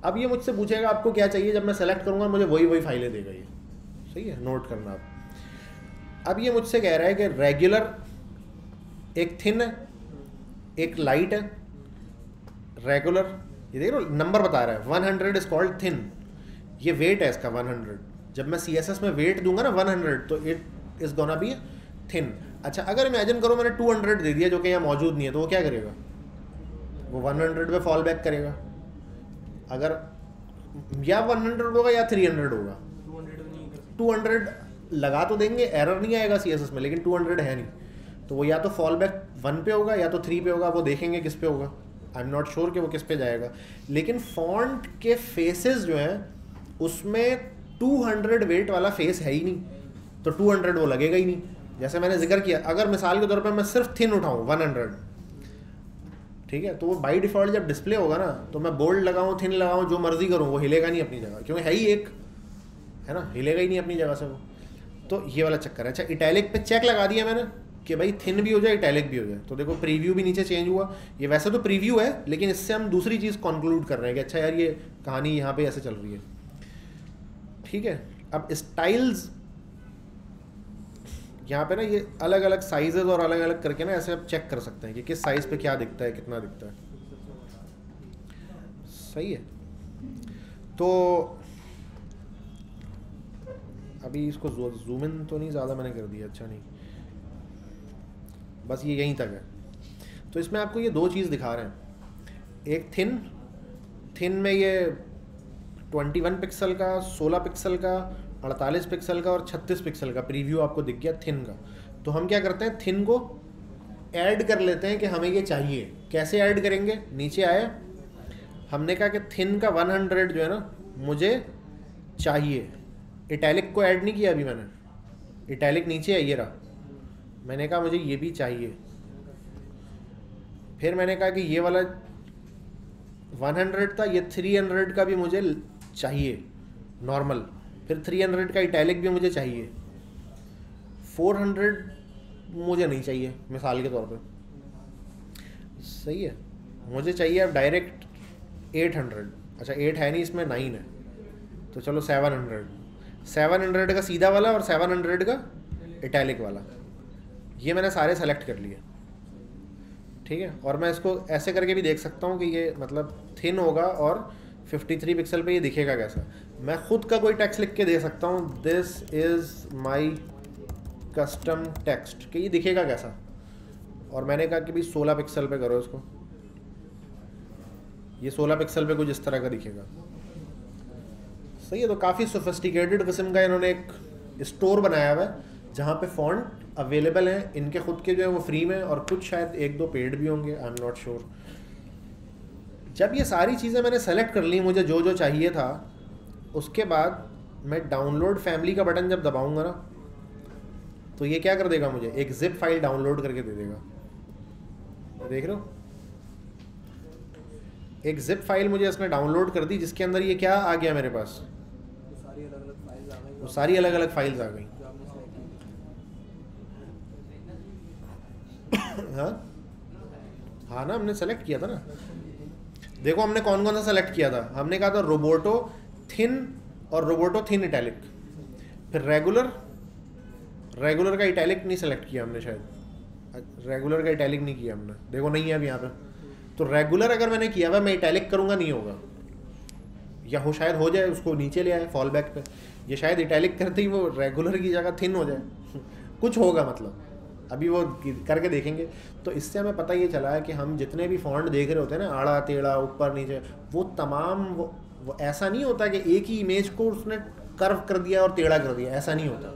अब ये मुझसे पूछेगा, आपको क्या चाहिए? जब मैं सेलेक्ट करूँगा, मुझे वही वही फाइलें देगा ये। सही है? नोट करना आप। अब ये मुझसे कह रहा है कि रेगुलर एक थिन है एक लाइट है रेगुलर ये देख लो नंबर बता रहा है। One hundred is called thin ये वेट है इसका वन हंड्रेड जब मैं सी एस एस में वेट दूँगा ना वन हंड्रेड तो it is gonna be thin अच्छा अगर इमेजिन करो मैंने टू हंड्रेड दे दिया जो कि यहाँ मौजूद नहीं है तो वो क्या करेगा? वो वन हंड्रेड पे फॉल बैक करेगा। अगर, या वन हंड्रेड होगा या थ्री हंड्रेड होगा। टू हंड्रेड लगा तो देंगे एरर नहीं आएगा सीएसएस में, लेकिन टू हंड्रेड है नहीं। तो वो या तो फॉल बैक वन पे होगा, या तो थ्री पे होगा, वो देखेंगे किस पे होगा। आई एम नॉट श्योर कि वो किस पे जाएगा। लेकिन फॉन्ट के फेसेस जो हैं, उसमें 200 वेट वाला फेस है ही नहीं तो 200 वो लगेगा ही नहीं। जैसे मैंने ज़िक्र किया, अगर मिसाल के तौर पर मैं सिर्फ़ थिन उठाऊँ 100 ठीक है तो वो बाई डिफ़ॉल्ट जब डिस्प्ले होगा ना तो मैं बोल्ड लगाऊँ थिन लगाऊँ, जो मर्ज़ी करूँ, वो हिलेगा नहीं अपनी जगह, क्योंकि है ही एक, है ना, हिलेगा ही नहीं अपनी जगह से वो। तो ये वाला चक्कर है। अच्छा इटैलिक पे चेक लगा दिया मैंने कि भाई थिन भी हो जाए इटैलिक भी हो जाए। तो देखो प्रीव्यू भी नीचे चेंज हुआ। ये वैसे तो प्रीव्यू है, लेकिन इससे हम दूसरी चीज़ कंक्लूड कर रहे हैं कि अच्छा यार, ये कहानी यहाँ पे ऐसे चल रही है। ठीक है, अब स्टाइल्स यहाँ पे ना ये अलग अलग साइजेस और अलग अलग करके ना ऐसे आप चेक कर सकते हैं कि किस साइज़ पे क्या दिखता है, कितना दिखता है। सही है। तो अभी इसको जूम इन तो नहीं, ज़्यादा मैंने कर दिया अच्छा नहीं। बस ये यहीं तक है। तो इसमें आपको ये दो चीज़ दिखा रहे हैं। एक थिन थिन में ये 21 पिक्सल का 16 पिक्सल का, अड़तालीस पिक्सल का और छत्तीस पिक्सल का प्रीव्यू आपको दिख गया थिन का। तो हम क्या करते हैं? थिन को ऐड कर लेते हैं कि हमें ये चाहिए। कैसे ऐड करेंगे? नीचे आया। हमने कहा कि थिन का 100 जो है ना, मुझे चाहिए। इटैलिक को ऐड नहीं किया अभी मैंने। इटैलिक नीचे ये रहा। मैंने कहा मुझे ये भी चाहिए। फिर मैंने कहा कि ये वाला 100 था, ये 300 का भी मुझे चाहिए नॉर्मल फिर 300 का इटैलिक भी मुझे चाहिए। 400 मुझे नहीं चाहिए, मिसाल के तौर पे। सही है। मुझे चाहिए अब डायरेक्ट 800 अच्छा 8 है नहीं, इसमें 9 है। तो चलो 700 700 का सीधा वाला और 700 का इटैलिक वाला। ये मैंने सारे सेलेक्ट कर लिए। ठीक है? और मैं इसको ऐसे करके भी देख सकता हूँ कि ये मतलब थिन होगा और 53 पिक्सल पे ये दिखेगा कैसा। मैं खुद का कोई टेक्स्ट लिख के दे सकता हूँ this is my custom text कि ये दिखेगा कैसा। और मैंने कहा कि भाई 16 पिक्सल पे करो इसको। ये 16 पिक्सल पे कुछ इस तरह का दिखेगा। सही है तो काफ़ी सोफिस्टिकेटेड किस्म का इन्होंने एक स्टोर बनाया हुआ है, जहाँ पे फॉन्ट अवेलेबल हैं। इनके खुद के जो है वो फ्री में और कुछ शायद एक दो पेड भी होंगे आई एम नॉट श्योर जब ये सारी चीज़ें मैंने सेलेक्ट कर ली, मुझे जो जो चाहिए था, उसके बाद मैं डाउनलोड फैमिली का बटन जब दबाऊँगा ना तो ये क्या कर देगा मुझे? एक जिप फ़ाइल डाउनलोड करके दे देगा। देख रहे हो? एक जिप फ़ाइल मुझे इसने डाउनलोड कर दी, जिसके अंदर ये क्या आ गया मेरे पास? वो सारी अलग अलग फाइल्स आ गई। (coughs) हाँ? हाँ ना, हमने सेलेक्ट किया था ना। देखो हमने कौन कौन सा सेलेक्ट किया था? हमने कहा था रोबोटो थिन और रोबोटो थिन इटैलिक फिर रेगुलर रेगुलर का इटैलिक नहीं सेलेक्ट किया हमने शायद। रेगुलर का इटैलिक नहीं किया हमने। देखो नहीं है अब यहाँ पे। तो रेगुलर अगर मैंने किया हुआ, मैं इटैलिक करूँगा, नहीं होगा। या हो शायद हो जाए, उसको नीचे ले आए फॉल बैक पे। ये शायद इटैलिक करते ही वो रेगुलर की जगह थिन हो जाए। (laughs) कुछ होगा मतलब। अभी वो करके देखेंगे। तो इससे हमें पता ये चला है कि हम जितने भी फॉन्ट देख रहे होते हैं ना आड़ा टेढ़ा ऊपर नीचे वो तमाम वो, वो ऐसा नहीं होता कि एक ही इमेज को उसने कर्व कर दिया और टेढ़ा कर दिया ऐसा नहीं होता।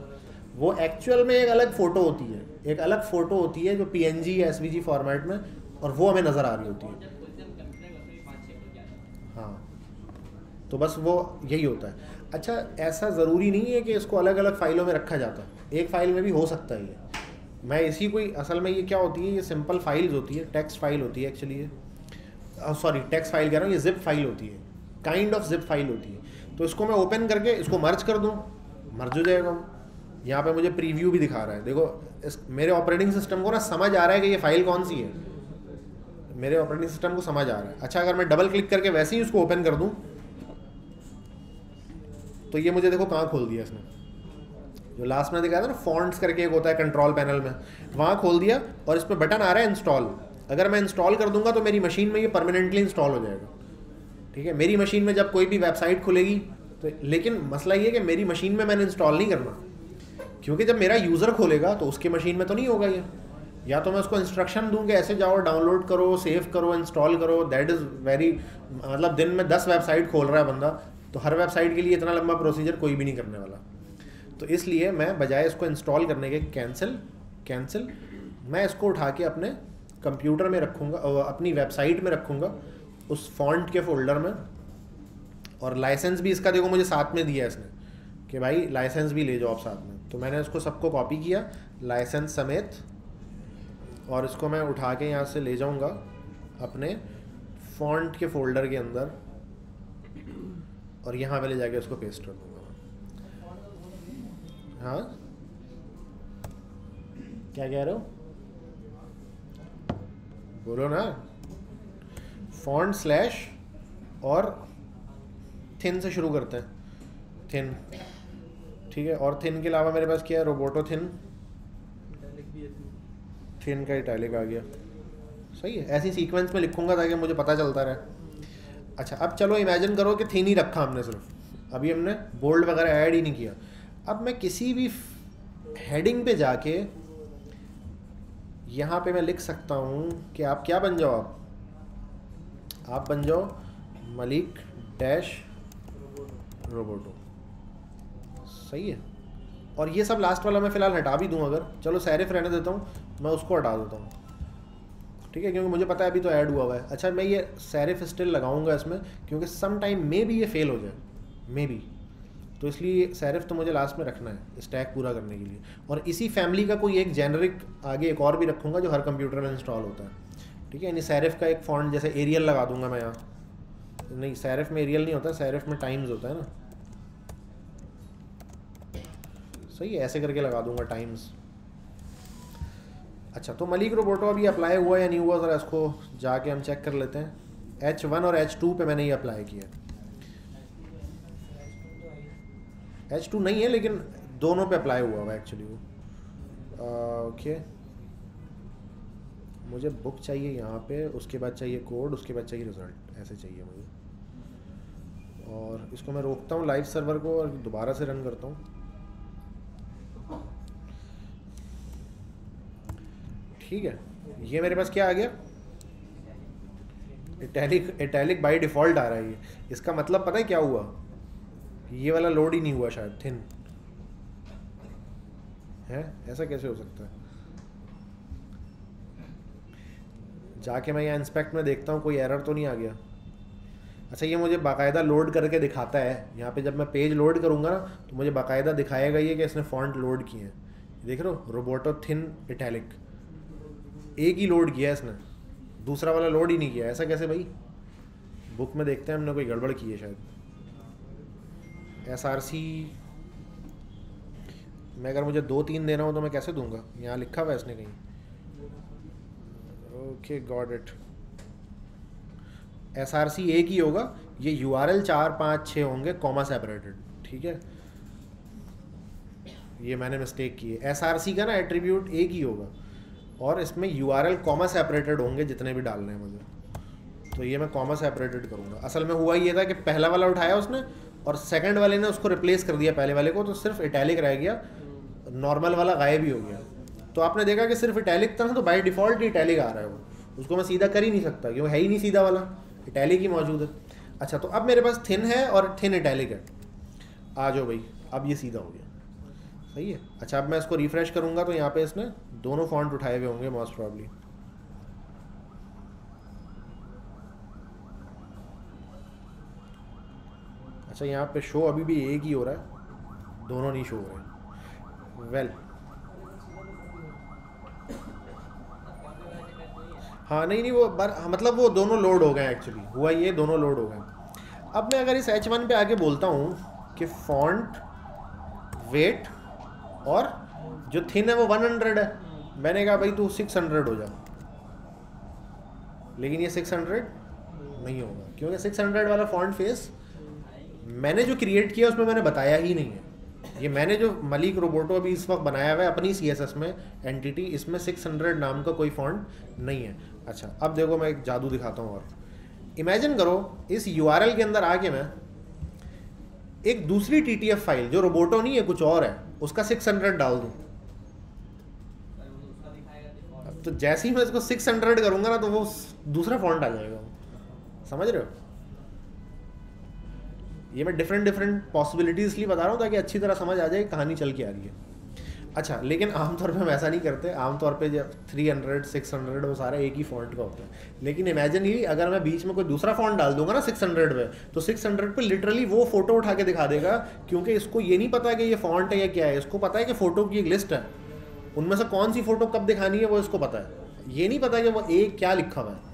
वो एक्चुअल में एक अलग फ़ोटो होती है एक अलग फ़ोटो होती है जो P N G S V G format में और वो हमें नज़र आ रही होती है। हाँ तो बस वो यही होता है। अच्छा ऐसा ज़रूरी नहीं है कि इसको अलग अलग फ़ाइलों में रखा जाता है। एक फ़ाइल में भी हो सकता है ये। मैं इसी कोई असल में ये क्या होती है, ये सिंपल फाइल्स होती है टेक्स्ट फ़ाइल होती है एक्चुअली ये। सॉरी टेक्स्ट फ़ाइल कह रहा हूँ, ये जिप फ़ाइल होती है। काइंड ऑफ़ जिप फ़ाइल होती है। तो इसको मैं ओपन करके इसको मर्ज कर दूँ मर्ज हो जाएगा। यहाँ पे मुझे प्रीव्यू भी दिखा रहा है। देखो, इस, मेरे ऑपरेटिंग सिस्टम को ना समझ आ रहा है कि ये फ़ाइल कौन सी है। मेरे ऑपरेटिंग सिस्टम को समझ आ रहा है। अच्छा अगर मैं डबल क्लिक करके वैसे ही उसको ओपन कर दूँ तो ये मुझे देखो कहाँ खोल दिया इसने। जो लास्ट में दिखाया था ना फॉन्ट्स करके एक होता है कंट्रोल पैनल में। वहाँ खोल दिया और इस पर बटन आ रहा है इंस्टॉल अगर मैं इंस्टॉल कर दूँगा तो मेरी मशीन में ये परमानेंटली इंस्टॉल हो जाएगा। ठीक है? मेरी मशीन में जब कोई भी वेबसाइट खुलेगी तो लेकिन मसला ये है कि मेरी मशीन में मैंने इंस्टॉल नहीं करना। क्योंकि जब मेरा यूज़र खोलेगा तो उसके मशीन में तो नहीं होगा ये। या तो मैं उसको इंस्ट्रक्शन दूँ कि ऐसे जाओ डाउनलोड करो सेव करो इंस्टॉल करो। दैट इज़ वेरी मतलब दिन में दस वेबसाइट खोल रहा है बंदा तो हर वेबसाइट के लिए इतना लंबा प्रोसीजर कोई भी नहीं करने वाला। तो इसलिए मैं बजाय इसको इंस्टॉल करने के कैंसिल कैंसिल मैं इसको उठा के अपने कंप्यूटर में रखूँगा अपनी वेबसाइट में रखूँगा, उस फॉन्ट के फोल्डर में। और लाइसेंस भी इसका देखो मुझे साथ में दिया इसने, कि भाई लाइसेंस भी ले जाओ आप साथ में। तो मैंने इसको सबको कॉपी किया लाइसेंस समेत, और इसको मैं उठा के यहाँ से ले जाऊँगा अपने फॉन्ट के फोल्डर के अंदर, और यहाँ पे ले जाके उसको पेस्ट कर दूँगा। हाँ? क्या कह रहे हो? बोलो ना। फॉन्ट स्लैश और थिन से शुरू करते हैं। थिन ठीक है, और थिन के अलावा मेरे पास क्या है? रोबोटो थिन थिन का इटैलिक आ गया। सही है, ऐसी सीक्वेंस में लिखूँगा ताकि मुझे पता चलता रहे। अच्छा अब चलो इमेजिन करो कि थिन ही रखा हमने सिर्फ़। अभी हमने बोल्ड वगैरह ऐड ही नहीं किया। अब मैं किसी भी हेडिंग पे जाके यहाँ पे मैं लिख सकता हूँ कि आप क्या बन जाओ आप। आप बन जाओ मलिक डैश रोबोटो सही है? और ये सब लास्ट वाला मैं फ़िलहाल हटा भी दूँ अगर। चलो सैरिफ रहने देता हूँ, मैं उसको हटा देता हूँ। ठीक है? क्योंकि मुझे पता है अभी तो ऐड हुआ हुआ है। अच्छा मैं ये सैरिफ स्टिल लगाऊँगा इसमें, क्योंकि सम टाइम मे भी ये फेल हो जाए। मे बी तो इसलिए सैरफ तो मुझे लास्ट में रखना है स्टैक पूरा करने के लिए। और इसी फैमिली का कोई एक जेनरिक आगे एक और भी रखूँगा जो हर कंप्यूटर में इंस्टॉल होता है। ठीक है, यानी सैरफ का एक फॉन्ट जैसे एरियल लगा दूँगा मैं यहाँ। नहीं सैरफ में एरियल नहीं होता सैरफ में टाइम्स होता है ना। सही है, ऐसे करके लगा दूँगा टाइम्स अच्छा तो मलिक रोबोटो अभी अप्लाई हुआ या नहीं हुआ, ज़रा इसको जाके हम चेक कर लेते हैं। एच वन और एच टू पर मैंने ये अप्लाई किया एच टू नहीं है, लेकिन दोनों पे अप्लाई हुआ हुआ एक्चुअली वो। ओके मुझे बुक चाहिए यहाँ पे, उसके बाद चाहिए कोड उसके बाद चाहिए रिज़ल्ट ऐसे चाहिए मुझे। और इसको मैं रोकता हूँ लाइव सर्वर को और दोबारा से रन करता हूँ। ठीक है, ये मेरे पास क्या आ गया? इटैलिक इटैलिक बाय डिफ़ॉल्ट आ रहा है ये। इसका मतलब पता है क्या हुआ? ये वाला लोड ही नहीं हुआ शायद थिन है? ऐसा कैसे हो सकता है? जाके मैं यहाँ इंस्पेक्ट में देखता हूँ, कोई एरर तो नहीं आ गया। अच्छा ये मुझे बाकायदा लोड करके दिखाता है। यहाँ पे जब मैं पेज लोड करूँगा ना तो मुझे बाकायदा दिखाएगा ये कि इसने फॉन्ट लोड किए हैं। देख रहे हो? रोबोटो थिन इटैलिक एक ही लोड किया है इसने। दूसरा वाला लोड ही नहीं किया। ऐसा कैसे भाई? बुक में देखते हैं, हमने कोई गड़बड़ की है शायद। एस आर सी मैं अगर मुझे दो तीन देना हो तो मैं कैसे दूँगा? यहाँ लिखा हुआ है इसने कहीं। Okay got it S R C एक ही होगा। ये यू आर एल चार पाँच छः होंगे कॉमा सेपरेटेड ठीक है? ये मैंने मिस्टेक की है। एस आर सी का ना एट्रीब्यूट एक ही होगा। और इसमें U R L comma separated होंगे जितने भी डालने हैं मुझे। तो ये मैं कॉमा सेपरेटेड करूँगा। असल में हुआ ये था कि पहला वाला उठाया उसने और सेकंड वाले ने उसको रिप्लेस कर दिया पहले वाले को तो सिर्फ़ इटैलिक रह गया। नॉर्मल वाला गायब ही हो गया। तो आपने देखा कि सिर्फ़ इटैलिक था तो बाई डिफ़ॉल्ट इटैलिक आ रहा है वो। उसको मैं सीधा कर ही नहीं सकता, क्योंकि है ही नहीं सीधा वाला। इटैलिक ही मौजूद है। अच्छा तो अब मेरे पास थिन है और थिन इटैलिक है। आ जाओ भाई, अब ये सीधा हो गया। सही है? अच्छा अब मैं इसको रिफ़्रेश करूँगा तो यहाँ पे इसने दोनों फॉन्ट उठाए हुए होंगे मोस्ट प्रॉब्ली अच्छा यहाँ पे शो अभी भी एक ही हो रहा है। दोनों नहीं शो हो रहे वेल. हाँ नहीं नहीं, वो बर मतलब वो दोनों लोड हो गए एक्चुअली हुआ ये, दोनों लोड हो गए। अब मैं अगर इस एच वन पे आके बोलता हूँ कि फॉन्ट वेट और जो थिन है वो वन हंड्रेड है। मैंने कहा, भाई, तू सिक्स हंड्रेड हो जा। लेकिन ये सिक्स हंड्रेड नहीं होगा, क्योंकि सिक्स हंड्रेड वाला फॉन्ट फेस मैंने जो क्रिएट किया उसमें मैंने बताया ही नहीं है। ये मैंने जो मलिक रोबोटो अभी इस वक्त बनाया हुआ है अपनी सीएसएस में एंटिटी इसमें 600 नाम का कोई फॉन्ट नहीं है। अच्छा अब देखो मैं एक जादू दिखाता हूँ और। इमेजिन करो, इस यूआरएल के अंदर आके मैं एक दूसरी टीटीएफ फ़ाइल जो रोबोटो नहीं है, कुछ और है, उसका 600 डाल दूँ। तो जैसे ही मैं इसको 600 करूँगा ना तो वो दूसरा फॉन्ट आ जाएगा। समझ रहे हो? ये मैं डिफरेंट डिफरेंट पॉसिबिलिटीज़ इसलिए बता रहा हूँ ताकि अच्छी तरह समझ आ जाए कहानी चल के आ रही है। अच्छा लेकिन आमतौर पे हम ऐसा नहीं करते। आमतौर पे जब 300 600 वो सारा एक ही फॉन्ट का होता है। लेकिन इमेजिन ही अगर मैं बीच में कोई दूसरा फॉन्ट डाल दूँगा ना 600 में तो 600 पर लिटरली वो फ़ोटो उठा के दिखा देगा, क्योंकि इसको ये नहीं पता कि ये फॉन्ट है या क्या है। इसको पता है कि फ़ोटो की एक लिस्ट है। उनमें से कौन सी फ़ोटो कब दिखानी है, वो इसको पता है। ये नहीं पता कि वो एक क्या लिखा हुआ है।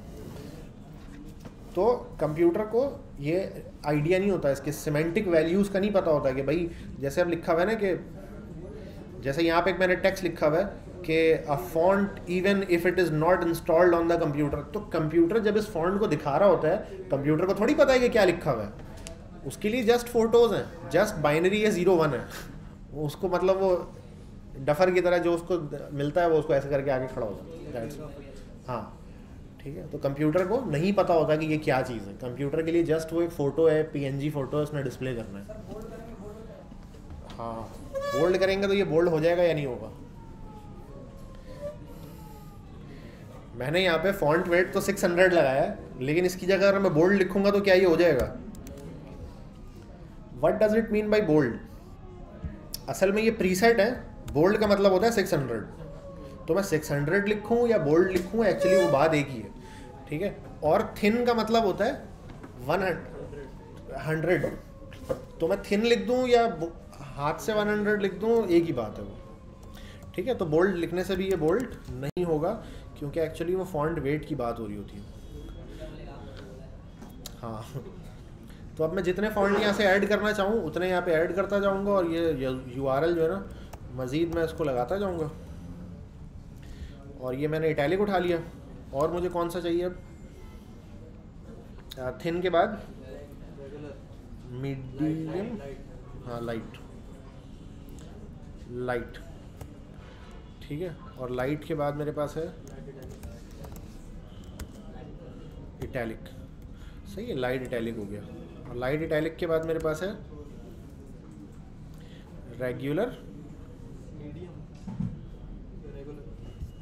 तो कंप्यूटर को ये आइडिया नहीं होता इसके सिमेंटिक वैल्यूज़ का नहीं पता होता कि भाई, जैसे अब लिखा हुआ है ना कि, जैसे यहाँ पे एक मैंने टेक्स्ट लिखा हुआ है कि a font even if it is not installed on the computer तो कंप्यूटर जब इस फॉन्ट को दिखा रहा होता है कंप्यूटर को थोड़ी पता है कि क्या लिखा हुआ है। उसके लिए जस्ट फ़ोटोज़ हैं जस्ट बाइनरी है ज़ीरो वन है। उसको मतलब वो डफर की तरह जो उसको मिलता है, वो उसको ऐसे करके आगे खड़ा हो होता है। हाँ। ठीक है? तो कंप्यूटर को नहीं पता होता कि ये क्या चीज़ है। कंप्यूटर के लिए जस्ट वो एक फ़ोटो है पीएनजी फ़ोटो है उसमें डिस्प्ले करना है। हाँ बोल्ड करेंगे तो ये बोल्ड हो जाएगा या नहीं होगा? मैंने यहाँ पे फॉन्ट वेट तो 600 लगाया है लेकिन इसकी जगह अगर मैं बोल्ड लिखूँगा तो क्या ये हो जाएगा? What does it mean by bold असल में ये प्रीसेट है बोल्ड का मतलब होता है सिक्स हंड्रेड तो मैं सिक्स हंड्रेड लिखूँ या बोल्ड लिखूँ एक्चुअली वो बात एक ही है। ठीक है? और थिन का मतलब होता है वन हंड्रेड तो मैं थिन लिख दूँ या हाथ से वन हंड्रेड लिख दूँ, एक ही बात है वो। ठीक है? तो बोल्ड लिखने से भी ये बोल्ड नहीं होगा, क्योंकि एक्चुअली वो फॉन्ट वेट की बात हो रही होती है। हाँ। तो अब मैं जितने फॉन्ट यहाँ से ऐड करना चाहूँ, उतने यहाँ पे ऐड करता जाऊँगा और ये यू आर एल जो है ना, मज़ीद मैं इसको लगाता जाऊँगा। और ये मैंने इटैलिक उठा लिया। और मुझे कौन सा चाहिए अब? थिन के बाद? मीडियम हाँ लाइट लाइट ठीक है? और लाइट के बाद मेरे पास है? इटैलिक सही है लाइट इटैलिक हो गया। और लाइट इटैलिक के बाद मेरे पास है? रेगुलर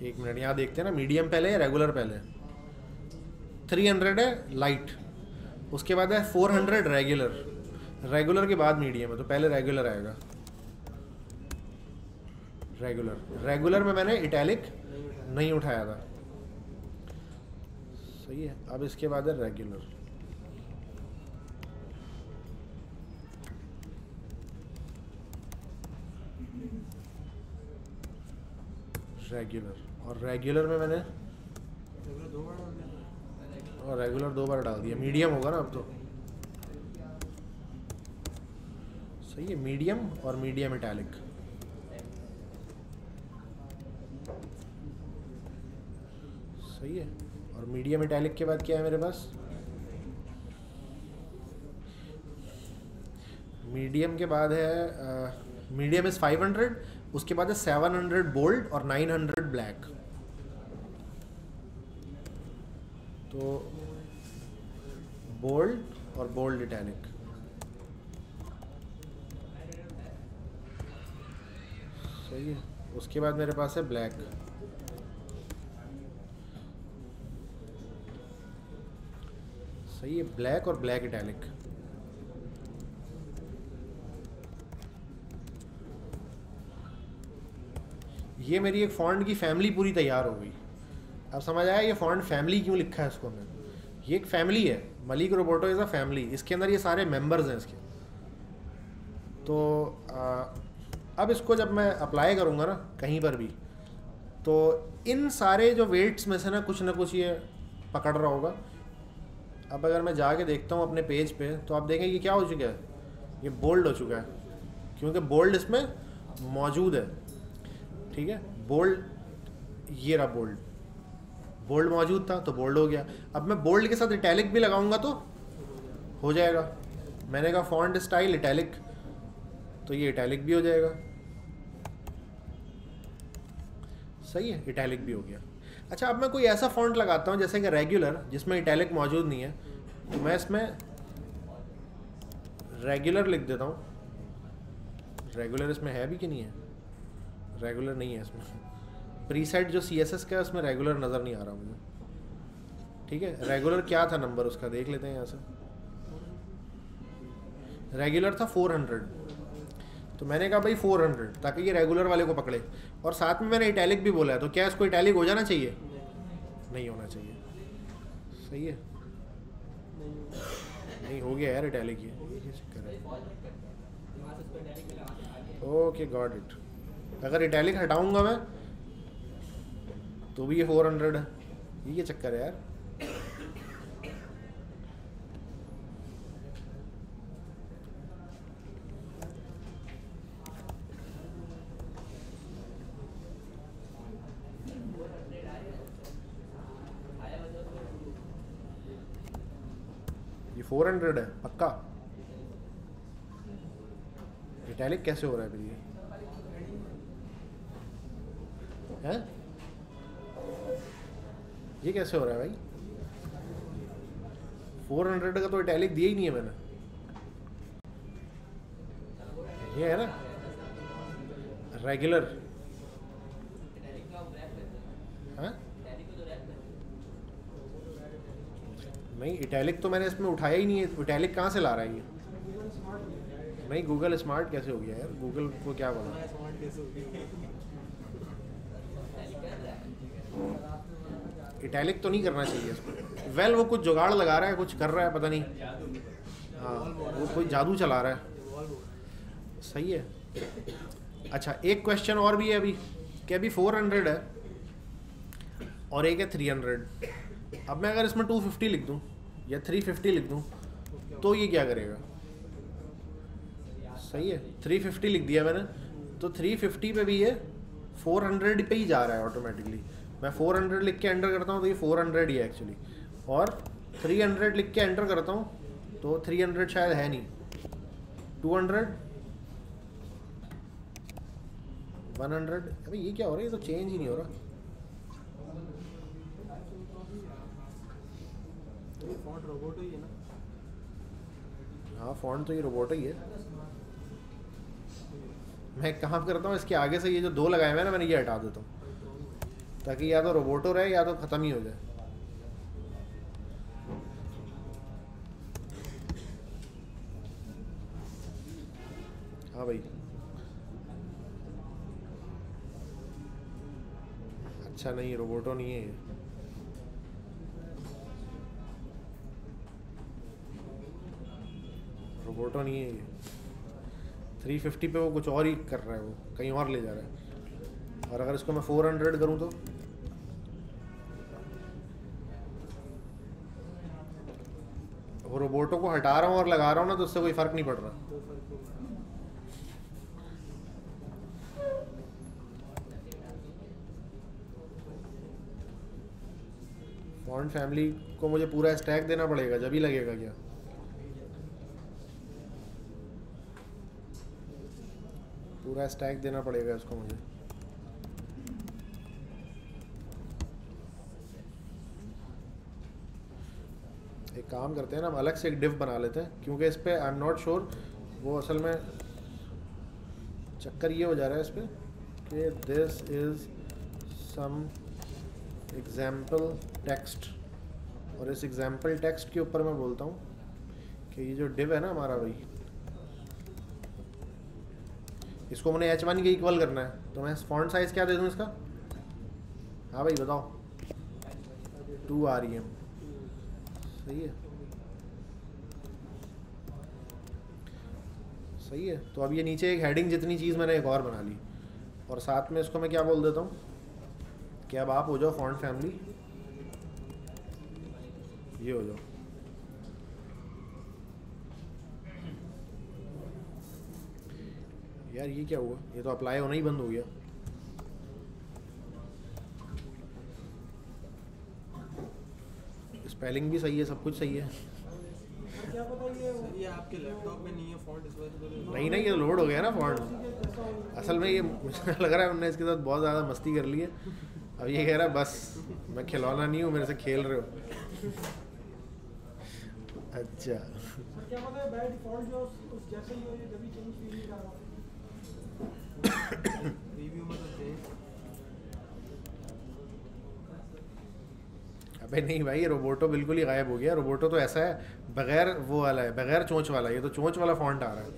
एक मिनट, यहाँ देखते हैं ना मीडियम पहले या रेगुलर पहले? थ्री हंड्रेड है लाइट उसके बाद है फोर हंड्रेड रेगुलर रेगुलर के बाद मीडियम है तो पहले रेगुलर आएगा। रेगुलर रेगुलर में मैंने इटैलिक नहीं उठाया था। सही है, अब इसके बाद है रेगुलर रेगुलर और रेगुलर में मैंने और रेगुलर दो बार डाल दिया। मीडियम होगा ना अब तो। सही है मीडियम और मीडियम इटैलिक सही है। और मीडियम इटैलिक के बाद क्या है मेरे पास? मीडियम के बाद है मीडियम इज़ 500 उसके बाद है 700 बोल्ड और 900 ब्लैक तो बोल्ड और बोल्ड इटैलिक सही है। उसके बाद मेरे पास है ब्लैक सही है ब्लैक और ब्लैक इटैलिक ये मेरी एक फॉन्ट की फैमिली पूरी तैयार हो गई। अब समझ आया ये फॉन्ट फैमिली क्यों लिखा है इसको मैंने ये एक फैमिली है मलिक रोबोटो इज़ अ फैमिली इसके अंदर ये सारे मेंबर्स हैं इसके। तो आ, अब इसको जब मैं अप्लाई करूँगा ना कहीं पर भी तो इन सारे जो वेट्स में से ना कुछ ना कुछ ये पकड़ रहा होगा। अब अगर मैं जाके देखता हूँ अपने पेज पे तो आप देखें कि क्या हो चुका है। ये बोल्ड हो चुका है क्योंकि बोल्ड इसमें मौजूद है। ठीक है? बोल्ड ये रहा बोल्ड बोल्ड मौजूद था तो बोल्ड हो गया। अब मैं बोल्ड के साथ इटैलिक भी लगाऊँगा तो हो जाएगा। मैंने कहा फॉन्ट स्टाइल इटैलिक तो ये इटैलिक भी हो जाएगा। सही है इटैलिक भी हो गया। अच्छा अब मैं कोई ऐसा फॉन्ट लगाता हूँ, जैसे कि रेगुलर जिसमें इटैलिक मौजूद नहीं है। तो मैं इसमें रेगुलर लिख देता हूँ। रेगुलर इसमें है भी कि नहीं है? रेगुलर नहीं है इसमें। प्रीसेट जो सी एस एस का है, उसमें रेगुलर नज़र नहीं आ रहा मुझे। ठीक है? रेगुलर क्या था नंबर उसका? देख लेते हैं यहाँ से। रेगुलर था फोर हंड्रेड तो मैंने कहा भाई फोर हंड्रेड ताकि ये रेगुलर वाले को पकड़े। और साथ में मैंने इटैलिक भी बोला है तो क्या इसको इटैलिक हो जाना चाहिए? नहीं होना चाहिए। सही है? नहीं, हो गया यार इटैलिक ये। ओके गॉड इट अगर इटैलिक हटाऊँगा मैं तो भी ये फोर हंड्रेड है। ये चक्कर है यार? ये फोर हंड्रेड है, पक्का? इटैलिक कैसे हो रहा है फिर ये? है? ये कैसे हो रहा है भाई? फोर हंड्रेड का तो इटैलिक दिया ही नहीं है मैंने। ये है ना? रेगुलर हाँ? नहीं इटैलिक तो मैंने इसमें उठाया ही नहीं है। इटैलिक कहाँ से ला रहा है ये? नहीं गूगल स्मार्ट कैसे हो गया यार? गूगल को क्या बोला? इटैलिक तो नहीं करना चाहिए इसको। वेल वो कुछ जुगाड़ लगा रहा है, कुछ कर रहा है, पता नहीं। हाँ वो कोई जादू चला रहा है। सही है। अच्छा एक क्वेश्चन और भी है अभी। कि अभी फोर हंड्रेड है और एक है थ्री हंड्रेड अब मैं अगर इसमें टू फिफ्टी लिख दूँ या थ्री फिफ्टी लिख दूँ तो ये क्या करेगा? सही है। थ्री फिफ्टी लिख दिया मैंने। तो थ्री फिफ्टी पे भी ये फोर हंड्रेड पे ही जा रहा है ऑटोमेटिकली मैं फोर हंड्रेड लिख के एंटर करता हूँ तो ये फोर हंड्रेड ही है एक्चुअली और थ्री हंड्रेड लिख के एंटर करता हूँ तो थ्री हंड्रेड शायद है नहीं. टू हंड्रेड वन हंड्रेड अभी ये क्या हो रहा है? ये तो चेंज ही नहीं हो रहा. ये फॉन्ट रोबोट ही है ना? हाँ फ़ॉन्ट तो ये रोबोट ही है. मैं काम करता हूँ इसके आगे से ये जो दो लगाए हुए हैं ना मैंने ये हटा देता हूँ. ताकि या तो रोबोटो रहे या तो ख़त्म ही हो जाए। हाँ भाई। अच्छा नहीं रोबोटो नहीं है रोबोटो नहीं है ये। थ्री फिफ्टी पे वो कुछ और ही कर रहा है वो, कहीं और ले जा रहा है। और अगर इसको मैं फोर हंड्रेड करूँ तो? वो रोबोटो को हटा रहा हूँ और लगा रहा हूँ ना तो उससे कोई फ़र्क नहीं पड़ रहा। फॉन्ट फैमिली को मुझे पूरा स्टैक देना पड़ेगा, जब ही लगेगा क्या? पूरा स्टैक देना पड़ेगा उसको मुझे। एक काम करते हैं ना, हम अलग से एक डिव बना लेते हैं, क्योंकि इस पर आई एम नॉट श्योर वो असल में चक्कर ये हो जा रहा है इस पर कि this is some example text और इस एग्ज़ाम्पल टेक्स्ट के ऊपर मैं बोलता हूँ कि ये जो डिव है ना हमारा भाई इसको मैंने एच वन के इक्वल करना है। तो मैं फॉन्ट साइज़ क्या दे दूँ इसका? हाँ भाई बताओ। टू आर ई एम सही है। सही है। तो अब ये नीचे एक हेडिंग जितनी चीज़ मैंने एक और बना ली। और साथ में इसको मैं क्या बोल देता हूँ? कि अब आप हो जाओ फॉन्ट फैमिली ये हो जाओ। यार ये क्या हुआ? ये तो अप्लाई होना ही बंद हो गया। स्पेलिंग भी सही है सब कुछ सही है। क्या पता ये सर ये आपके लैपटॉप में नहीं है नहीं। नहीं ये लोड हो गया ना फॉन्ट असल में ये मुझे (laughs) लग रहा है उनने इसके साथ बहुत ज़्यादा मस्ती कर ली है। अब ये कह रहा है बस मैं खिलौना नहीं हूँ मेरे से खेल रहे हो। अच्छा। क्या (coughs) है बाय डिफ़ॉल्ट जो उस जैसे ही हो ये कभी चेंज फील नहीं कर रहा रिव्यू में अबे नहीं भाई, ये रोबोटो बिल्कुल ही गायब हो गया। रोबोटो तो ऐसा है, बगैर वो वाला है, बगैर चोंच वाला, ये तो चोंच वाला फॉन्ट आ रहा है।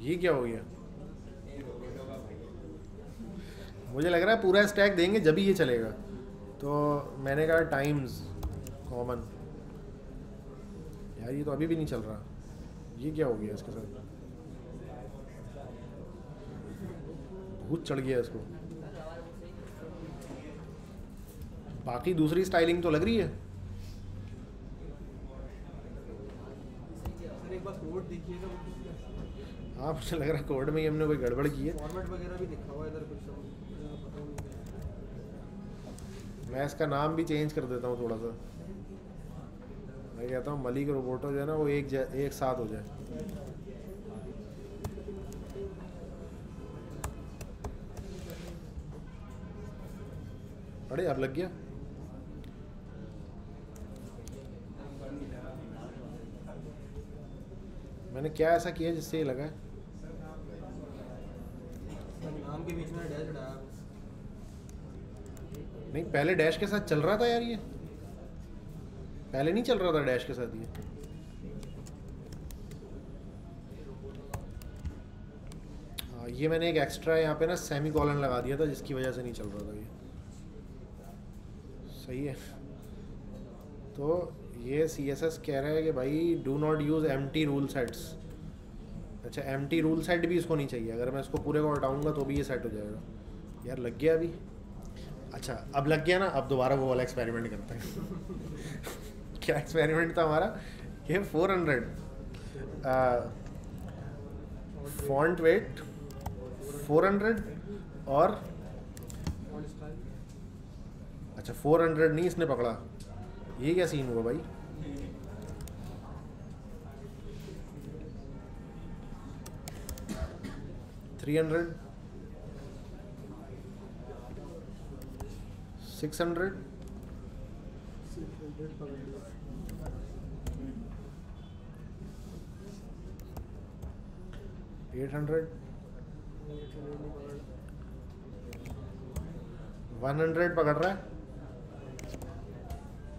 ये क्या हो गया? मुझे लग रहा है पूरा स्टैक देंगे, जब ही ये चलेगा। तो मैंने कहा टाइम्स कॉमन यार, ये तो अभी भी नहीं चल रहा। ये क्या हो गया इसके साथ? भूत चढ़ गया इसको। बाकी दूसरी स्टाइलिंग तो लग रही है। हाँ। मुझे लग रहा है कोड में ही हमने कोई गड़बड़ की है। फॉर्मेट वगैरह भी लिखा हुआ है इधर कुछ समझ पता नहीं क्या है। मैं इसका नाम भी चेंज कर देता हूँ थोड़ा सा। मैं कहता हूँ मलिक रोबोटो जो है ना वो एक जै- एक साथ हो जाए। अरे अब लग गया। मैंने क्या ऐसा किया जिससे ये लगा? है नहीं पहले डैश के साथ चल रहा था यार ये। पहले नहीं चल रहा था डैश के साथ ये। ये मैंने एक एक्स्ट्रा यहाँ पे ना सेमी कॉलन लगा दिया था जिसकी वजह से नहीं चल रहा था ये। सही है। तो ये सी एस एस कह रहा है कि भाई do not use empty rule sets अच्छा एम टी रूल सेट भी इसको नहीं चाहिए। अगर मैं इसको पूरे को हटाऊँगा तो भी ये सेट हो जाएगा। यार, लग गया अभी। अच्छा अब लग गया ना? अब दोबारा वो वाला एक्सपेरिमेंट करते हैं। (laughs) क्या एक्सपेरिमेंट था हमारा? ये four hundred font weight four hundred और अच्छा फोर हंड्रेड नहीं, इसने पकड़ा। ये क्या सीन हुआ भाई? Three hundred six hundred eight hundred one hundred पकड़ रहा है।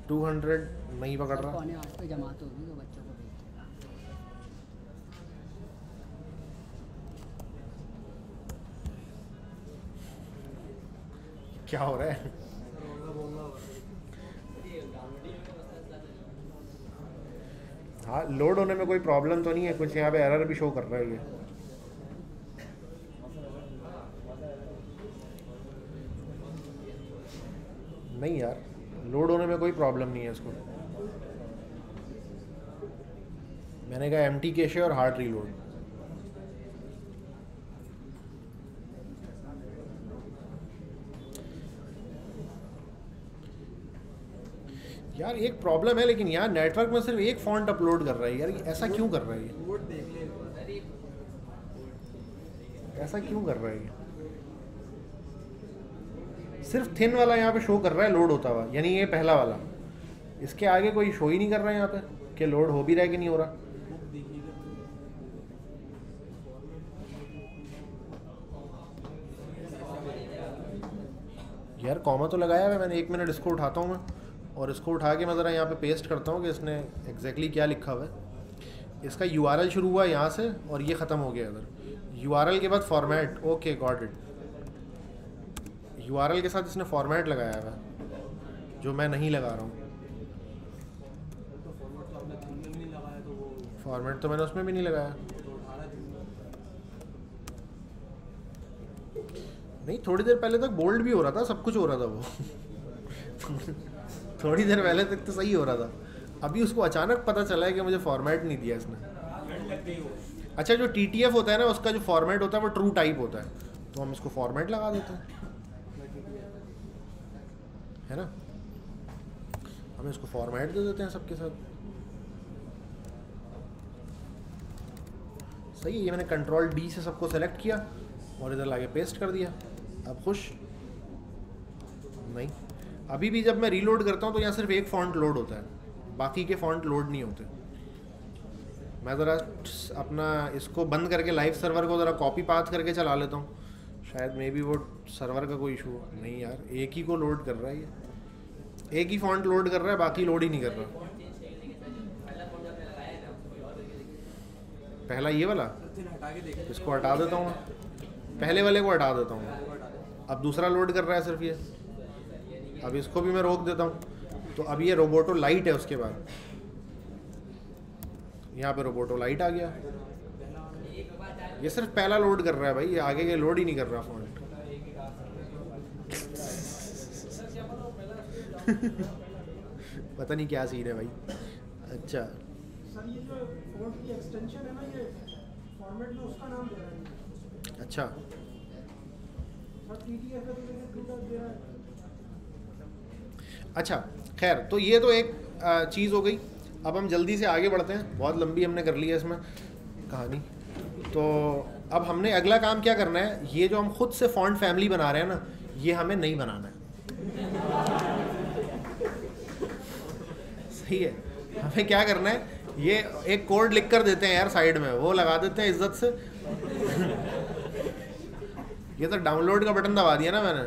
टू हंड्रेड नहीं पकड़ रहा। क्या हो रहा है? हाँ लोड होने में कोई प्रॉब्लम तो नहीं है, कुछ यहाँ पे एरर भी शो कर रहा है ये। नहीं यार लोड होने में कोई प्रॉब्लम नहीं है इसको। मैंने कहा एम टी केशे और हार्ड रीलोड यार एक प्रॉब्लम है लेकिन यार नेटवर्क में सिर्फ़ एक फॉन्ट अपलोड कर रहा है यार ऐसा क्यों कर रहा है। ऐसा क्यों कर रहा है सिर्फ़ थिन वाला यहाँ पे शो कर रहा है लोड होता हुआ यानी ये पहला वाला। इसके आगे कोई शो ही नहीं कर रहा है यहाँ पे कि लोड हो भी रहा है कि नहीं हो रहा? यार कॉमा तो लगाया हुआ है मैंने एक मिनट इसको उठाता हूँ मैं। और इसको उठा के मैं ज़रा यहाँ पे पेस्ट करता हूँ कि इसने एग्जैक्टली exactly क्या लिखा हुआ है। इसका यूआरएल शुरू हुआ यहाँ से और ये ख़त्म हो गया इधर। यूआरएल के बाद format okay got it URL के साथ इसने फॉर्मेट लगाया हुआ जो मैं नहीं लगा रहा हूँ। फॉर्मेट तो मैंने उसमें भी नहीं लगाया। नहीं, थोड़ी देर पहले तक बोल्ड भी हो रहा था, सब कुछ हो रहा था वो। (laughs) थोड़ी देर पहले तक तो सही हो रहा था। अभी उसको अचानक पता चला है कि मुझे फॉर्मेट नहीं दिया इसने। अच्छा जो टी टी एफ़ होता है ना, उसका जो फॉर्मेट होता है, वो ट्रू टाइप होता है। तो हम इसको फॉर्मेट लगा देते हैं। है ना? हम इसको फॉर्मेट दे देते हैं सबके साथ। सही है, ये मैंने कंट्रोल डी से सबको सेलेक्ट किया और इधर लाके पेस्ट कर दिया। अब खुश? नहीं। अभी भी जब मैं रीलोड करता हूँ तो यहाँ सिर्फ़ एक फॉन्ट लोड होता है। बाकी के फॉन्ट लोड नहीं होते। मैं ज़रा अपना इसको बंद करके लाइव सर्वर को ज़रा कॉपी पाथ करके चला लेता हूँ। शायद मे बी वो सर्वर का कोई इशू हो नहीं यार, एक ही को लोड कर रहा है ये। एक ही फॉन्ट लोड कर रहा है, बाकी लोड ही नहीं कर रहा। पहला ये वाला? इसको हटा देता हूँ। पहले वाले को हटा देता हूँ। अब दूसरा लोड कर रहा है सिर्फ़ ये। अब इसको भी मैं रोक देता हूँ। तो अब ये रोबोटो लाइट है उसके बाद। यहाँ पे रोबोटो लाइट आ गया। ये सिर्फ़ पहला लोड कर रहा है भाई ये आगे के लोड ही नहीं कर रहा फॉन्ट (laughs) पता नहीं क्या सीन है भाई। अच्छा। सर अच्छा खैर तो ये तो एक चीज़ हो गई। अब हम जल्दी से आगे बढ़ते हैं। बहुत लंबी हमने कर ली है इसमें कहानी। तो अब हमने अगला काम क्या करना है? ये जो हम खुद से फॉन्ट फैमिली बना रहे हैं ना, ये हमें नहीं बनाना है। सही है। हमें क्या करना है? ये एक कोड लिख कर देते हैं यार साइड में। वो लगा देते हैं इज़्ज़त से। (laughs) ये तो डाउनलोड का बटन दबा दिया ना मैंने।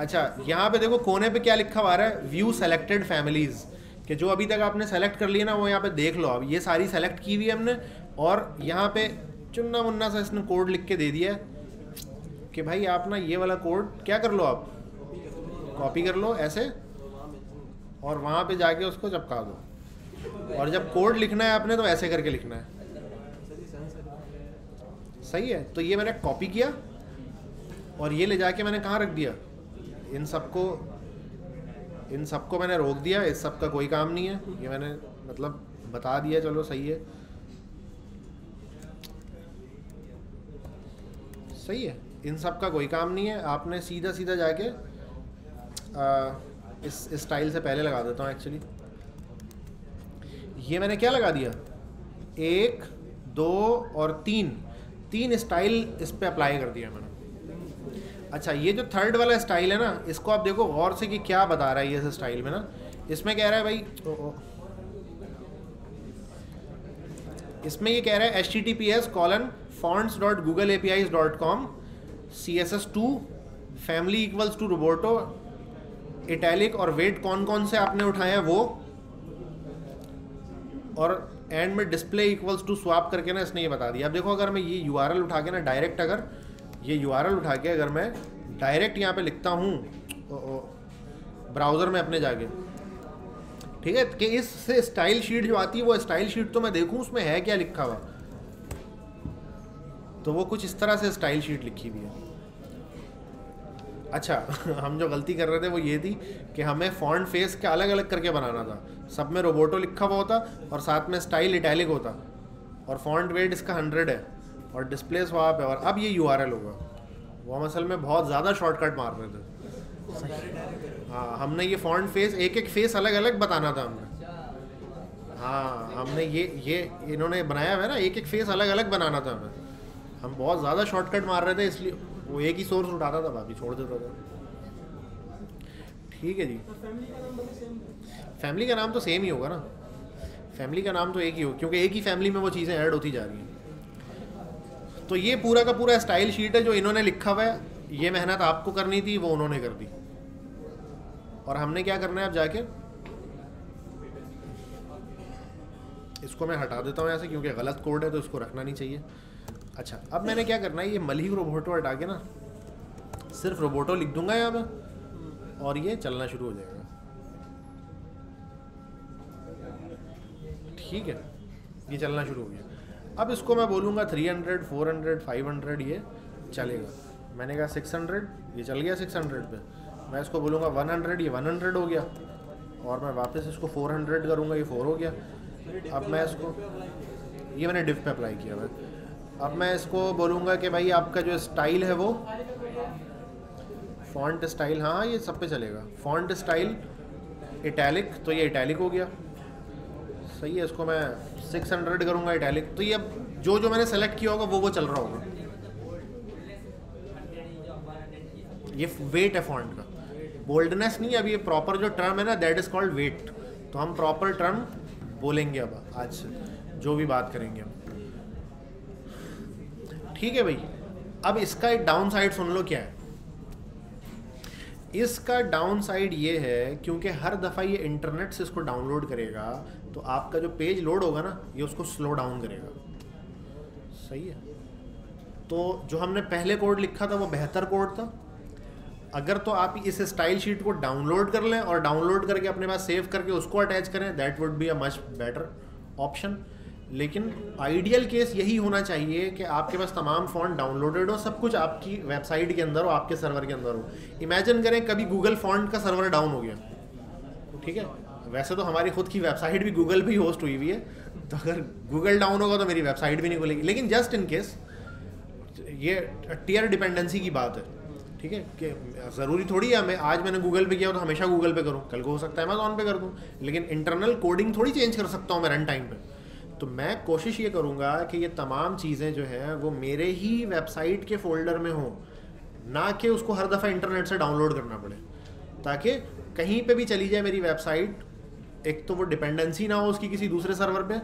अच्छा यहाँ पे देखो कोने पे क्या लिखा हुआ रहा है? व्यू सेलेक्टेड फैमिलीज़ कि जो अभी तक आपने सेलेक्ट कर लिया ना, वो यहाँ पे देख लो अब ये सारी सेलेक्ट की हुई है हमने, और यहाँ पे चुन्ना मुन्ना सा इसने कोड लिख के दे दिया है कि भाई आप ना ये वाला कोड क्या कर लो आप? कॉपी कर लो ऐसे, और वहाँ पे जाके उसको चपका दो। और जब कोड लिखना है आपने तो ऐसे करके लिखना है। सही है? तो ये मैंने कॉपी किया, और ये ले जाके मैंने कहाँ रख दिया? इन सबको इन सबको मैंने रोक दिया इस सब का कोई काम नहीं है। ये मैंने मतलब बता दिया चलो सही है। सही है। इन सब का कोई काम नहीं है। आपने सीधा सीधा जाके आ, इस स्टाइल से पहले लगा देता हूँ एक्चुअली ये मैंने क्या लगा दिया? एक दो और तीन। तीन स्टाइल इस पर अप्लाई कर दिया मैंने। अच्छा ये जो थर्ड वाला स्टाइल है ना, इसको आप देखो गौर से कि क्या बता रहा है ये स्टाइल में ना। इसमें कह रहा है भाई, इसमें ये कह रहा है H T T P S colon fonts dot Google A P I dot com C S S two family equals to Roboto italic और वेट कौन कौन से आपने उठाया वो। और एंड में डिस्प्ले इक्वल्स टू स्वाप करके ना इसने ये बता दिया। अब देखो, अगर मैं ये यू आर एल उठा के ना डायरेक्ट अगर ये यूआरएल उठा के अगर मैं डायरेक्ट यहाँ पे लिखता हूँ ब्राउज़र में अपने जाके। ठीक है? कि इससे स्टाइल शीट जो आती है, वो स्टाइल शीट तो मैं देखूँ, उसमें है क्या लिखा हुआ? तो वो कुछ इस तरह से स्टाइल शीट लिखी हुई है। अच्छा (laughs) हम जो गलती कर रहे थे, वो ये थी कि हमें फॉन्ट फेस के अलग अलग करके बनाना था। सब में रोबोटो लिखा हुआ होता और साथ में स्टाइल इटैलिक होता। और फॉन्ट वेट इसका हंड्रेड है। और डिस्प्ले स्वाप है और अब ये यूआरएल होगा वो हम असल में बहुत ज़्यादा शॉर्टकट मार रहे थे। हाँ हमने ये फॉन्ट फेस एक एक फेस अलग अलग बताना था हमने। हाँ हमने ये ये इन्होंने बनाया हुआ है ना एक एक फेस अलग अलग बनाना था हमें। हम बहुत ज़्यादा शॉर्टकट मार रहे थे इसलिए वो एक ही सोर्स उठाता था बाकी छोड़ देता था। ठीक है जी। फैमिली का नाम तो सेम ही होगा ना। फैमिली का नाम तो एक ही हो क्योंकि एक ही फैमिली में वो चीज़ें ऐड होती जा रही हैं। तो ये पूरा का पूरा स्टाइल शीट है जो इन्होंने लिखा हुआ है। ये मेहनत आपको करनी थी, वो उन्होंने कर दी। और हमने क्या करना है अब जाके? इसको मैं हटा देता हूँ ऐसे क्योंकि गलत कोड है तो इसको रखना नहीं चाहिए। अच्छा अब मैंने क्या करना है, ये मलिक रोबोटो हटा के ना, सिर्फ़ रोबोटो लिख दूँगा यहाँ में और ये चलना शुरू हो जाएगा। ठीक है, ये चलना शुरू हो गया। अब इसको मैं बोलूँगा 300, 400, 500 ये चलेगा। मैंने कहा 600 ये चल गया 600 पे। मैं इसको बोलूँगा 100 ये 100 हो गया। और मैं वापस इसको 400 करूँगा ये 4 हो गया। अब मैं इसको ये मैंने डिफ पे अप्लाई किया मैं अब मैं इसको बोलूँगा कि भाई आपका जो स्टाइल है वो फॉन्ट स्टाइल हाँ ये सब पे चलेगा। फॉन्ट स्टाइल इटैलिक तो ये इटैलिक हो गया। सही है इसको मैं 600 करूँगा इटैलिक तो ये अब जो जो मैंने सेलेक्ट किया होगा, वो वो चल रहा होगा। ये वेट है फॉन्ट का। बोल्डनेस नहीं अभी ये प्रॉपर जो टर्म है ना दैट इज़ कॉल्ड वेट तो हम प्रॉपर टर्म बोलेंगे अब, आज से जो भी बात करेंगे हम। ठीक है भाई, अब इसका एक डाउन साइड सुन लो क्या है। इसका डाउन साइड ये है, क्योंकि हर दफ़ा ये इंटरनेट से इसको डाउनलोड करेगा तो आपका जो पेज लोड होगा ना, ये उसको स्लो डाउन करेगा। सही है? तो जो हमने पहले कोड लिखा था, वो बेहतर कोड था। अगर तो आप इस स्टाइल शीट को डाउनलोड कर लें और डाउनलोड करके अपने पास सेव करके उसको अटैच करें that would be a much better option लेकिन आइडियल केस यही होना चाहिए कि आपके पास तमाम फ़ॉन्ट डाउनलोडेड हो, सब कुछ आपकी वेबसाइट के अंदर हो, आपके सर्वर के अंदर हो। इमेजिन करें कभी गूगल फॉन्ट का सर्वर डाउन हो गया। ठीक है? वैसे तो हमारी खुद की वेबसाइट भी गूगल ही होस्ट हुई हुई है। तो अगर गूगल डाउन होगा तो मेरी वेबसाइट भी नहीं खुलेगी। लेकिन जस्ट इन केस ये टीयर डिपेंडेंसी की बात है। ठीक है? कि ज़रूरी थोड़ी है मैं आज मैंने गूगल पे किया तो हमेशा गूगल पे करूँ। कल को हो सकता है अमेजोन पे कर दूँ। लेकिन इंटरनल कोडिंग थोड़ी चेंज कर सकता हूँ मैं रन टाइम पर तो मैं कोशिश ये करूँगा कि ये तमाम चीज़ें जो हैं, वो मेरे ही वेबसाइट के फोल्डर में हों। ना कि उसको हर दफ़ा इंटरनेट से डाउनलोड करना पड़े। ताकि कहीं पे भी चली जाए मेरी वेबसाइट एक तो वो डिपेंडेंसी ना हो उसकी किसी दूसरे सर्वर पे,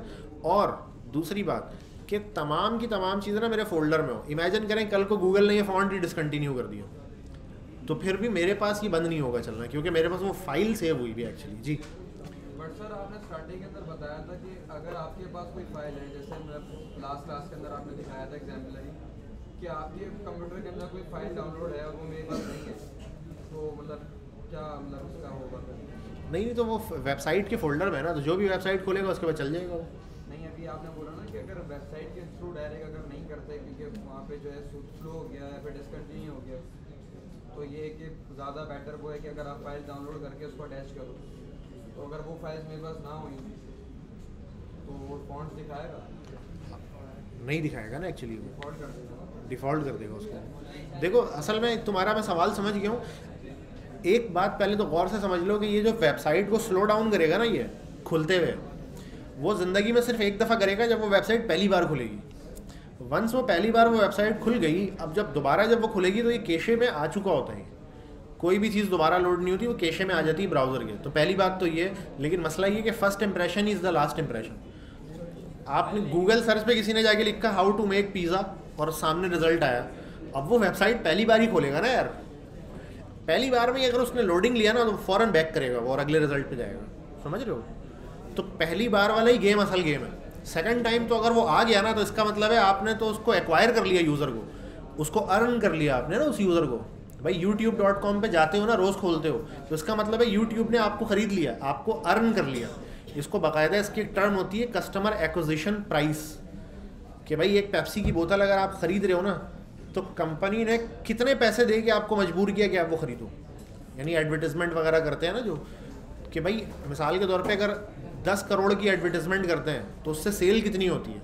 और दूसरी बात कि तमाम की तमाम चीज़ें ना मेरे फोल्डर में हो। इमेजिन करें, कल को गूगल ने ये फॉन्ट ही डिसकंटिन्यू कर दिया। तो फिर भी मेरे पास ये बंद नहीं होगा चलना, क्योंकि मेरे पास वो फ़ाइल सेव हुई भी एक्चुअली जी। बट सर आपने स्टार्टिंग के अंदर बताया था कि अगर आपके पास कोई फ़ाइल है, जैसे लास्ट क्लास के अंदर आपने दिखाया था एग्ज़ाम्पल कि आपके कंप्यूटर के अंदर कोई फ़ाइल डाउनलोड है वो मेरे पास नहीं है तो मतलब क्या मतलब उसका होगा नहीं नहीं तो वो वेबसाइट के फोल्डर में है ना तो जो भी वेबसाइट खोलेगा उसके बाद चल जाएगा वो। नहीं अभी आपने बोला ना कि अगर वेबसाइट के थ्रू डायरेक्ट अगर नहीं करते क्योंकि वहाँ पे जो है स्लो हो गया या फिर डिसकंटिन्यू हो गया तो ये कि ज़्यादा बेटर वो है कि अगर आप फ़ाइल डाउनलोड करके उसको अटैच करो। तो अगर वो फाइल्स मेरे पास ना हुई तो वो फॉन्ट दिखाएगा? नहीं दिखाएगा ना एक्चुअली वो। डिफ़ॉल्ट कर देगा। डिफ़ॉल्ट कर देगा उसको। देखो असल में तुम्हारा मैं सवाल समझ गया हूँ। एक बात पहले तो गौर से समझ लो कि ये जो वेबसाइट को स्लो डाउन करेगा ना ये खुलते हुए वो ज़िंदगी में सिर्फ़ एक दफ़ा करेगा जब वो वेबसाइट पहली बार खुलेगी। वंस वो पहली बार वो वेबसाइट खुल गई अब जब दोबारा जब वो खुलेगी तो ये केशे में आ चुका होता है। कोई भी चीज़ दोबारा लोड नहीं होती वो केशे में आ जाती है ब्राउज़र के। तो पहली बात तो ये लेकिन मसला ये कि first impression is the last impression आपने गूगल सर्च पे किसी ने जाके लिखा हाउ टू मेक पिज़्ज़ा और सामने रिज़ल्ट आया। अब वो वेबसाइट पहली बार ही खोलेगा ना यार। पहली बार में अगर उसने लोडिंग लिया ना तो फ़ौरन बैक करेगा वो और अगले रिज़ल्ट पे जाएगा। समझ रहे हो? तो पहली बार वाला ही गेम असल गेम है। सेकंड टाइम तो अगर वो आ गया ना तो इसका मतलब है आपने तो उसको एक्वायर कर लिया यूज़र को। उसको अर्न कर लिया आपने ना उस यूज़र को। भाई यूट्यूब डॉट कॉम पर जाते हो ना, रोज़ खोलते हो तो इसका मतलब है यूट्यूब ने आपको ख़रीद लिया, आपको अर्न कर लिया। इसको बाकायदा इसकी एक टर्म होती है कस्टमर एक्विजिशन प्राइस कि भाई, एक पेप्सी की बोतल अगर आप ख़रीद रहे हो ना तो कंपनी ने कितने पैसे दे के आपको मजबूर किया कि आप वो ख़रीदो? यानी एडवर्टिजमेंट वगैरह करते हैं ना जो, कि भाई, मिसाल के तौर पे अगर 10 करोड़ की एडवर्टिजमेंट करते हैं तो उससे सेल कितनी होती है?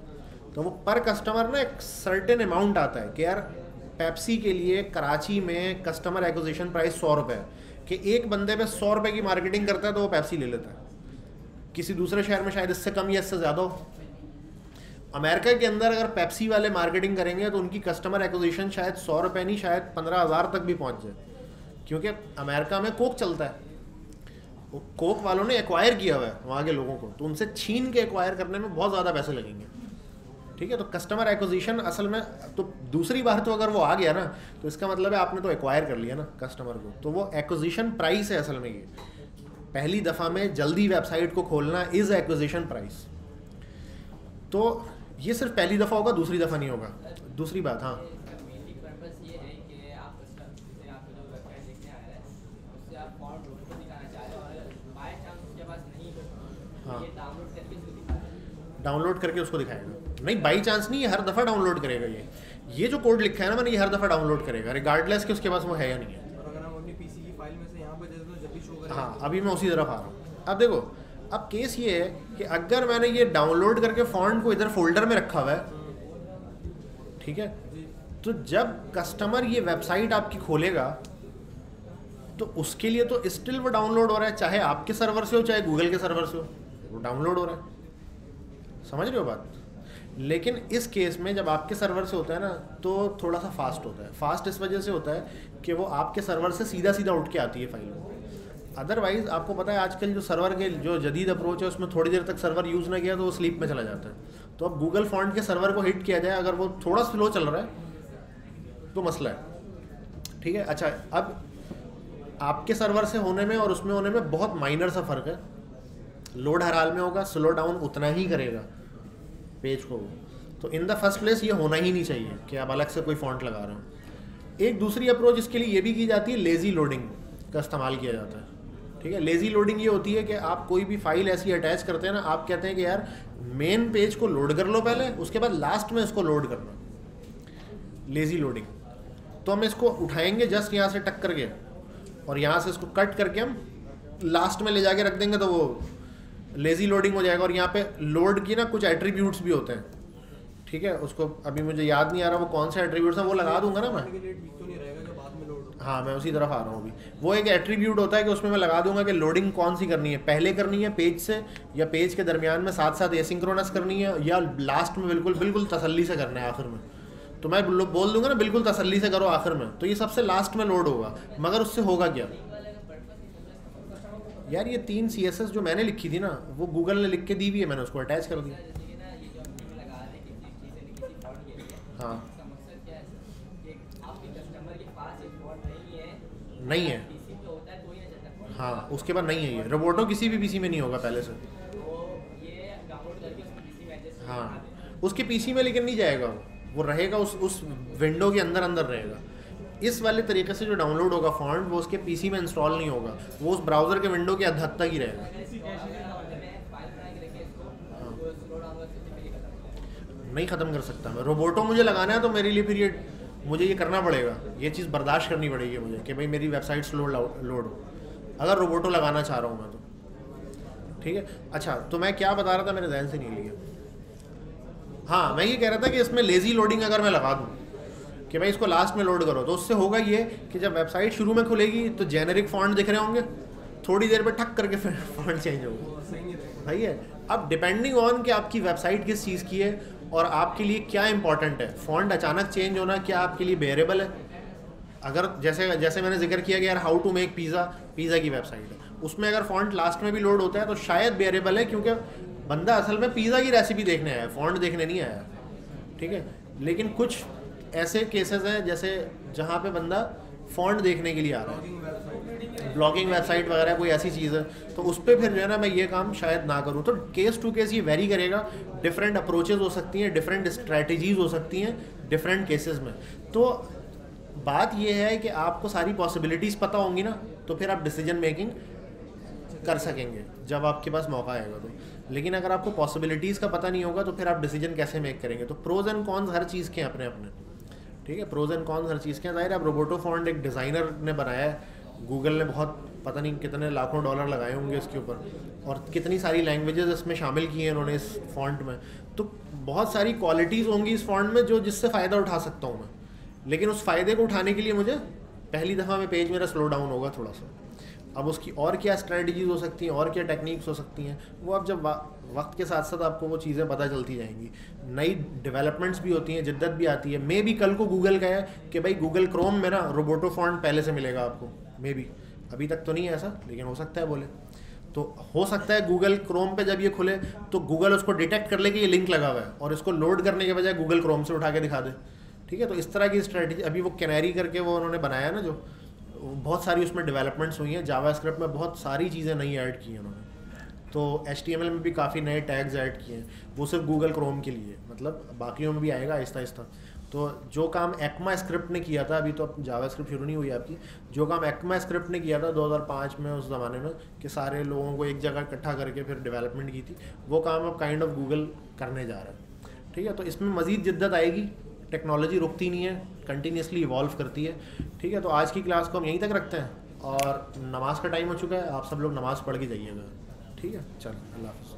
तो वो पर कस्टमर ना एक सर्टेन अमाउंट आता है कि यार पेप्सी के लिए कराची में कस्टमर एक्विजिशन प्राइस सौ रुपये है। कि एक बंदे पे सौ रुपये की मार्केटिंग करता है तो वो पेप्सी ले लेता है। किसी दूसरे शहर में शायद इससे कम या इससे ज़्यादा हो। अमेरिका के अंदर अगर पेप्सी वाले मार्केटिंग करेंगे तो उनकी कस्टमर एक्विजिशन शायद सौ रुपये नहीं, शायद पंद्रह हज़ार तक भी पहुँच जाए। क्योंकि अमेरिका में कोक चलता है। कोक वालों ने एक्वायर किया हुआ है वहाँ के लोगों को। तो उनसे छीन के एक्वायर करने में बहुत ज़्यादा पैसे लगेंगे। ठीक है तो कस्टमर एक्विजिशन असल में तो दूसरी बार तो अगर वो आ गया ना तो इसका मतलब है आपने तो एक्वायर कर लिया ना कस्टमर को। तो वो एक्विजिशन प्राइस है असल में ये। पहली दफ़ा में जल्दी वेबसाइट को खोलना इज़ एक्विजिशन प्राइस तो ये सिर्फ़ पहली दफ़ा होगा दूसरी दफ़ा नहीं होगा। दूसरी बात हाँ। है। डाउनलोड करके उसको दिखाएगा। नहीं बाई चांस नहीं ये हर दफ़ा डाउनलोड करेगा ये। ये जो कोड लिखा है ना मैंने ये हर दफ़ा डाउनलोड करेगा। रिगार्डलेस कि उसके पास वो है या नहीं है। तो हाँ अभी मैं उसी तरफ़ आ रहा हूँ। अब देखो अब केस ये है कि अगर मैंने ये डाउनलोड करके फॉन्ट को इधर फोल्डर में रखा हुआ है, ठीक है? तो जब कस्टमर ये वेबसाइट आपकी खोलेगा तो उसके लिए तो स्टिल वो डाउनलोड हो रहा है, चाहे आपके सर्वर से हो, चाहे गूगल के सर्वर से हो, वो डाउनलोड हो रहा है। समझ रहे हो बात? लेकिन इस केस में जब आपके सर्वर से होता है ना तो थोड़ा सा फास्ट होता है। फास्ट इस वजह से होता है कि वो आपके सर्वर से सीधा सीधा उठ के आती है फ़ाइल अदरवाइज़ आपको पता है, आजकल जो सर्वर के जो जदीद अप्रोच है, उसमें थोड़ी देर तक सर्वर यूज़ ना किया तो वो स्लीप में चला जाता है। तो अब गूगल फॉन्ट के सर्वर को हिट किया जाए, अगर वो थोड़ा स्लो चल रहा है तो मसला है। ठीक है? अच्छा अब आपके सर्वर से होने में और उसमें होने में बहुत माइनर सा फ़र्क है। लोड हर हाल में होगा स्लो डाउन उतना ही करेगा पेज को तो इन द फ़र्स्ट प्लेस ये होना ही नहीं चाहिए कि आप अलग से कोई फॉन्ट लगा रहे हो। एक दूसरी अप्रोच इसके लिए ये भी की जाती है लेज़ी लोडिंग का इस्तेमाल किया जाता है। ठीक है? लेज़ी लोडिंग ये होती है कि आप कोई भी फ़ाइल ऐसी अटैच करते हैं ना, आप कहते हैं कि यार मेन पेज को लोड कर लो पहले, उसके बाद लास्ट में इसको लोड करना लेज़ी लोडिंग तो हम इसको उठाएँगे जस्ट यहाँ से टक करके, और यहाँ से इसको कट करके हम लास्ट में ले जाके रख देंगे तो वो लेज़ी लोडिंग हो जाएगा। और यहाँ पे लोड की ना कुछ एट्रीब्यूट्स भी होते हैं। ठीक है? उसको अभी मुझे याद नहीं आ रहा वो कौन से एट्रीब्यूट्स हैं, वो लगा दूँगा ना मैं। हो, मैं उसी तरफ़ आ रहा हूँ अभी। वो एक एट्रीब्यूट होता है कि उसमें मैं लगा दूँगा कि लोडिंग कौन सी करनी है। पहले करनी है पेज से, या पेज के दरमियान में साथ साथ एसिंक्रोनस करनी है, या लास्ट में बिल्कुल बिल्कुल तसल्ली से करना है आखिर में। तो मैं बोल दूँगा ना, बिल्कुल तसल्ली से करो आखिर में। तो ये सबसे लास्ट में लोड होगा। मगर उससे होगा क्या? यार, ये तीन सीएसएस जो मैंने लिखी थी ना, वो गूगल ने लिख के दी हुई है, मैंने उसको अटैच कर दिया। हैं। नहीं है। है, उसके बाद नहीं है ये। रोबोटो किसी भी पीसी में नहीं होगा पहले से। हाँ उसके पीसी में लेकिन नहीं जाएगा वो। वो रहेगा उस उस विंडो के अंदर अंदर रहेगा। इस वाले तरीके से जो डाउनलोड होगा फॉन्ट वो उसके पीसी में इंस्टॉल नहीं होगा। वो उस ब्राउज़र के विंडो के हद तक ही रहेगा। हैं। नहीं ख़त्म कर सकता मैं। रोबोटो मुझे लगाना है तो मेरे लिए फिर ये मुझे ये करना पड़ेगा। ये चीज़ बर्दाश्त करनी पड़ेगी मुझे कि भाई मेरी वेबसाइट स्लो लोड हो। अगर रोबोटो लगाना चाह रहा हूँ मैं तो। ठीक है? अच्छा तो मैं क्या बता रहा था? मेरे जहन से नहीं लिया। हाँ मैं ये कह रहा था कि इसमें लेज़ी लोडिंग अगर मैं लगा दूँ कि भाई इसको लास्ट में लोड करो तो उससे होगा ये कि जब वेबसाइट शुरू में खुलेगी तो जेनरिक फॉन्ट दिख रहे होंगे। थोड़ी देर पे ठक करके फिर फॉन्ट चेंज होगा। सही है। अब डिपेंडिंग ऑन कि आपकी वेबसाइट किस चीज़ की है और आपके लिए क्या इंपॉर्टेंट है? फॉन्ट अचानक चेंज होना क्या आपके लिए बेरेबल है? अगर जैसे जैसे मैंने ज़िक्र किया कि यार how to make pizza pizza की वेबसाइट है। उसमें अगर फॉन्ट लास्ट में भी लोड होता है तो शायद बेरेबल है क्योंकि बंदा असल में पिज़्ज़ा की रेसिपी देखने आया फॉन्ट देखने नहीं आया ठीक है? लेकिन कुछ ऐसे केसेस हैं जैसे जहाँ पे बंदा फॉन्ट देखने के लिए आ रहा है। ब्लॉगिंग वेबसाइट वगैरह, कोई ऐसी चीज़ है तो उस पर फिर जो है ना मैं ये काम शायद ना करूँ। तो केस टू केस ये वेरी करेगा। डिफरेंट अप्रोचेज हो सकती हैं डिफरेंट स्ट्रैटेजीज हो सकती हैं डिफरेंट केसेस में। तो बात ये है कि आपको सारी पॉसिबिलिटीज़ पता होंगी ना तो फिर आप डिसीज़न मेकिंग कर सकेंगे, जब आपके पास मौका आएगा तो। लेकिन अगर आपको पॉसिबिलिटीज़ का पता नहीं होगा तो फिर आप डिसीज़न कैसे मेक करेंगे? तो प्रोज एंड कॉन्स हर चीज़ के अपने अपने ठीक है? प्रोज एंड कॉन्स हर चीज़ के ज़ाहिर है, अब रोबोटो फॉन्ट एक डिज़ाइनर ने बनाया है। गूगल ने बहुत, पता नहीं कितने लाखों डॉलर लगाए होंगे इसके ऊपर। और कितनी सारी लैंग्वेजेस इसमें शामिल की हैं इन्होंने इस फॉन्ट में। तो बहुत सारी क्वालिटीज़ होंगी इस फॉन्ट में जो जिससे फ़ायदा उठा सकता हूँ मैं। लेकिन उस फ़ायदे को उठाने के लिए मुझे पहली दफ़ा में पेज मेरा स्लो डाउन होगा थोड़ा सा। अब उसकी और क्या स्ट्रेटजीज हो सकती हैं, और क्या टेक्निक्स हो सकती हैं, वो अब जब वक्त के साथ साथ आपको वो चीज़ें पता चलती जाएँगी। नई डेवलपमेंट्स भी होती हैं, जिद्दत भी आती है। मे भी कल को गूगल का कि भाई गूगल क्रोम में ना रोबोटो फॉन्ट पहले से मिलेगा आपको। मे बी अभी तक तो नहीं है ऐसा, लेकिन हो सकता है बोले। तो हो सकता है गूगल क्रोम पे जब ये खुले तो गूगल उसको डिटेक्ट कर ले कि ये लिंक लगा हुआ है, और इसको लोड करने के बजाय गूगल क्रोम से उठा के दिखा दे। ठीक है? तो इस तरह की स्ट्रेटजी अभी वो कैनरी करके वो उन्होंने बनाया ना जो, बहुत सारी उसमें डेवलपमेंट्स हुई हैं। जावा में बहुत सारी चीज़ें नई ऐड की हैं उन्होंने। तो एचटीएमएल में भी काफ़ी नए टैग्स ऐड किए हैं। वो सिर्फ़ गूगल क्रोम के लिए मतलब बाकियों में भी आएगा आहिस्ता आहिस्ता तो जो काम एक्मा स्क्रिप्ट ने किया था, अभी तो जावा स्क्रिप्ट शुरू नहीं हुई आपकी, जो काम एक्मा स्क्रिप्ट ने किया था 2005 में उस ज़माने में, कि सारे लोगों को एक जगह इकट्ठा करके फिर डेवलपमेंट की थी, वो काम अब काइंड ऑफ़ गूगल करने जा रहा है। ठीक है तो इसमें मज़ीद जिद्दत आएगी टेक्नोलॉजी रुकती नहीं है कंटिन्यूसली इवॉल्व करती है। ठीक है तो आज की क्लास को हम यहीं तक रखते हैं, और नमाज़ का टाइम हो चुका है, आप सब लोग नमाज़ पढ़ के जाइएगा। ठीक है, चल, अल्लाह हाफ़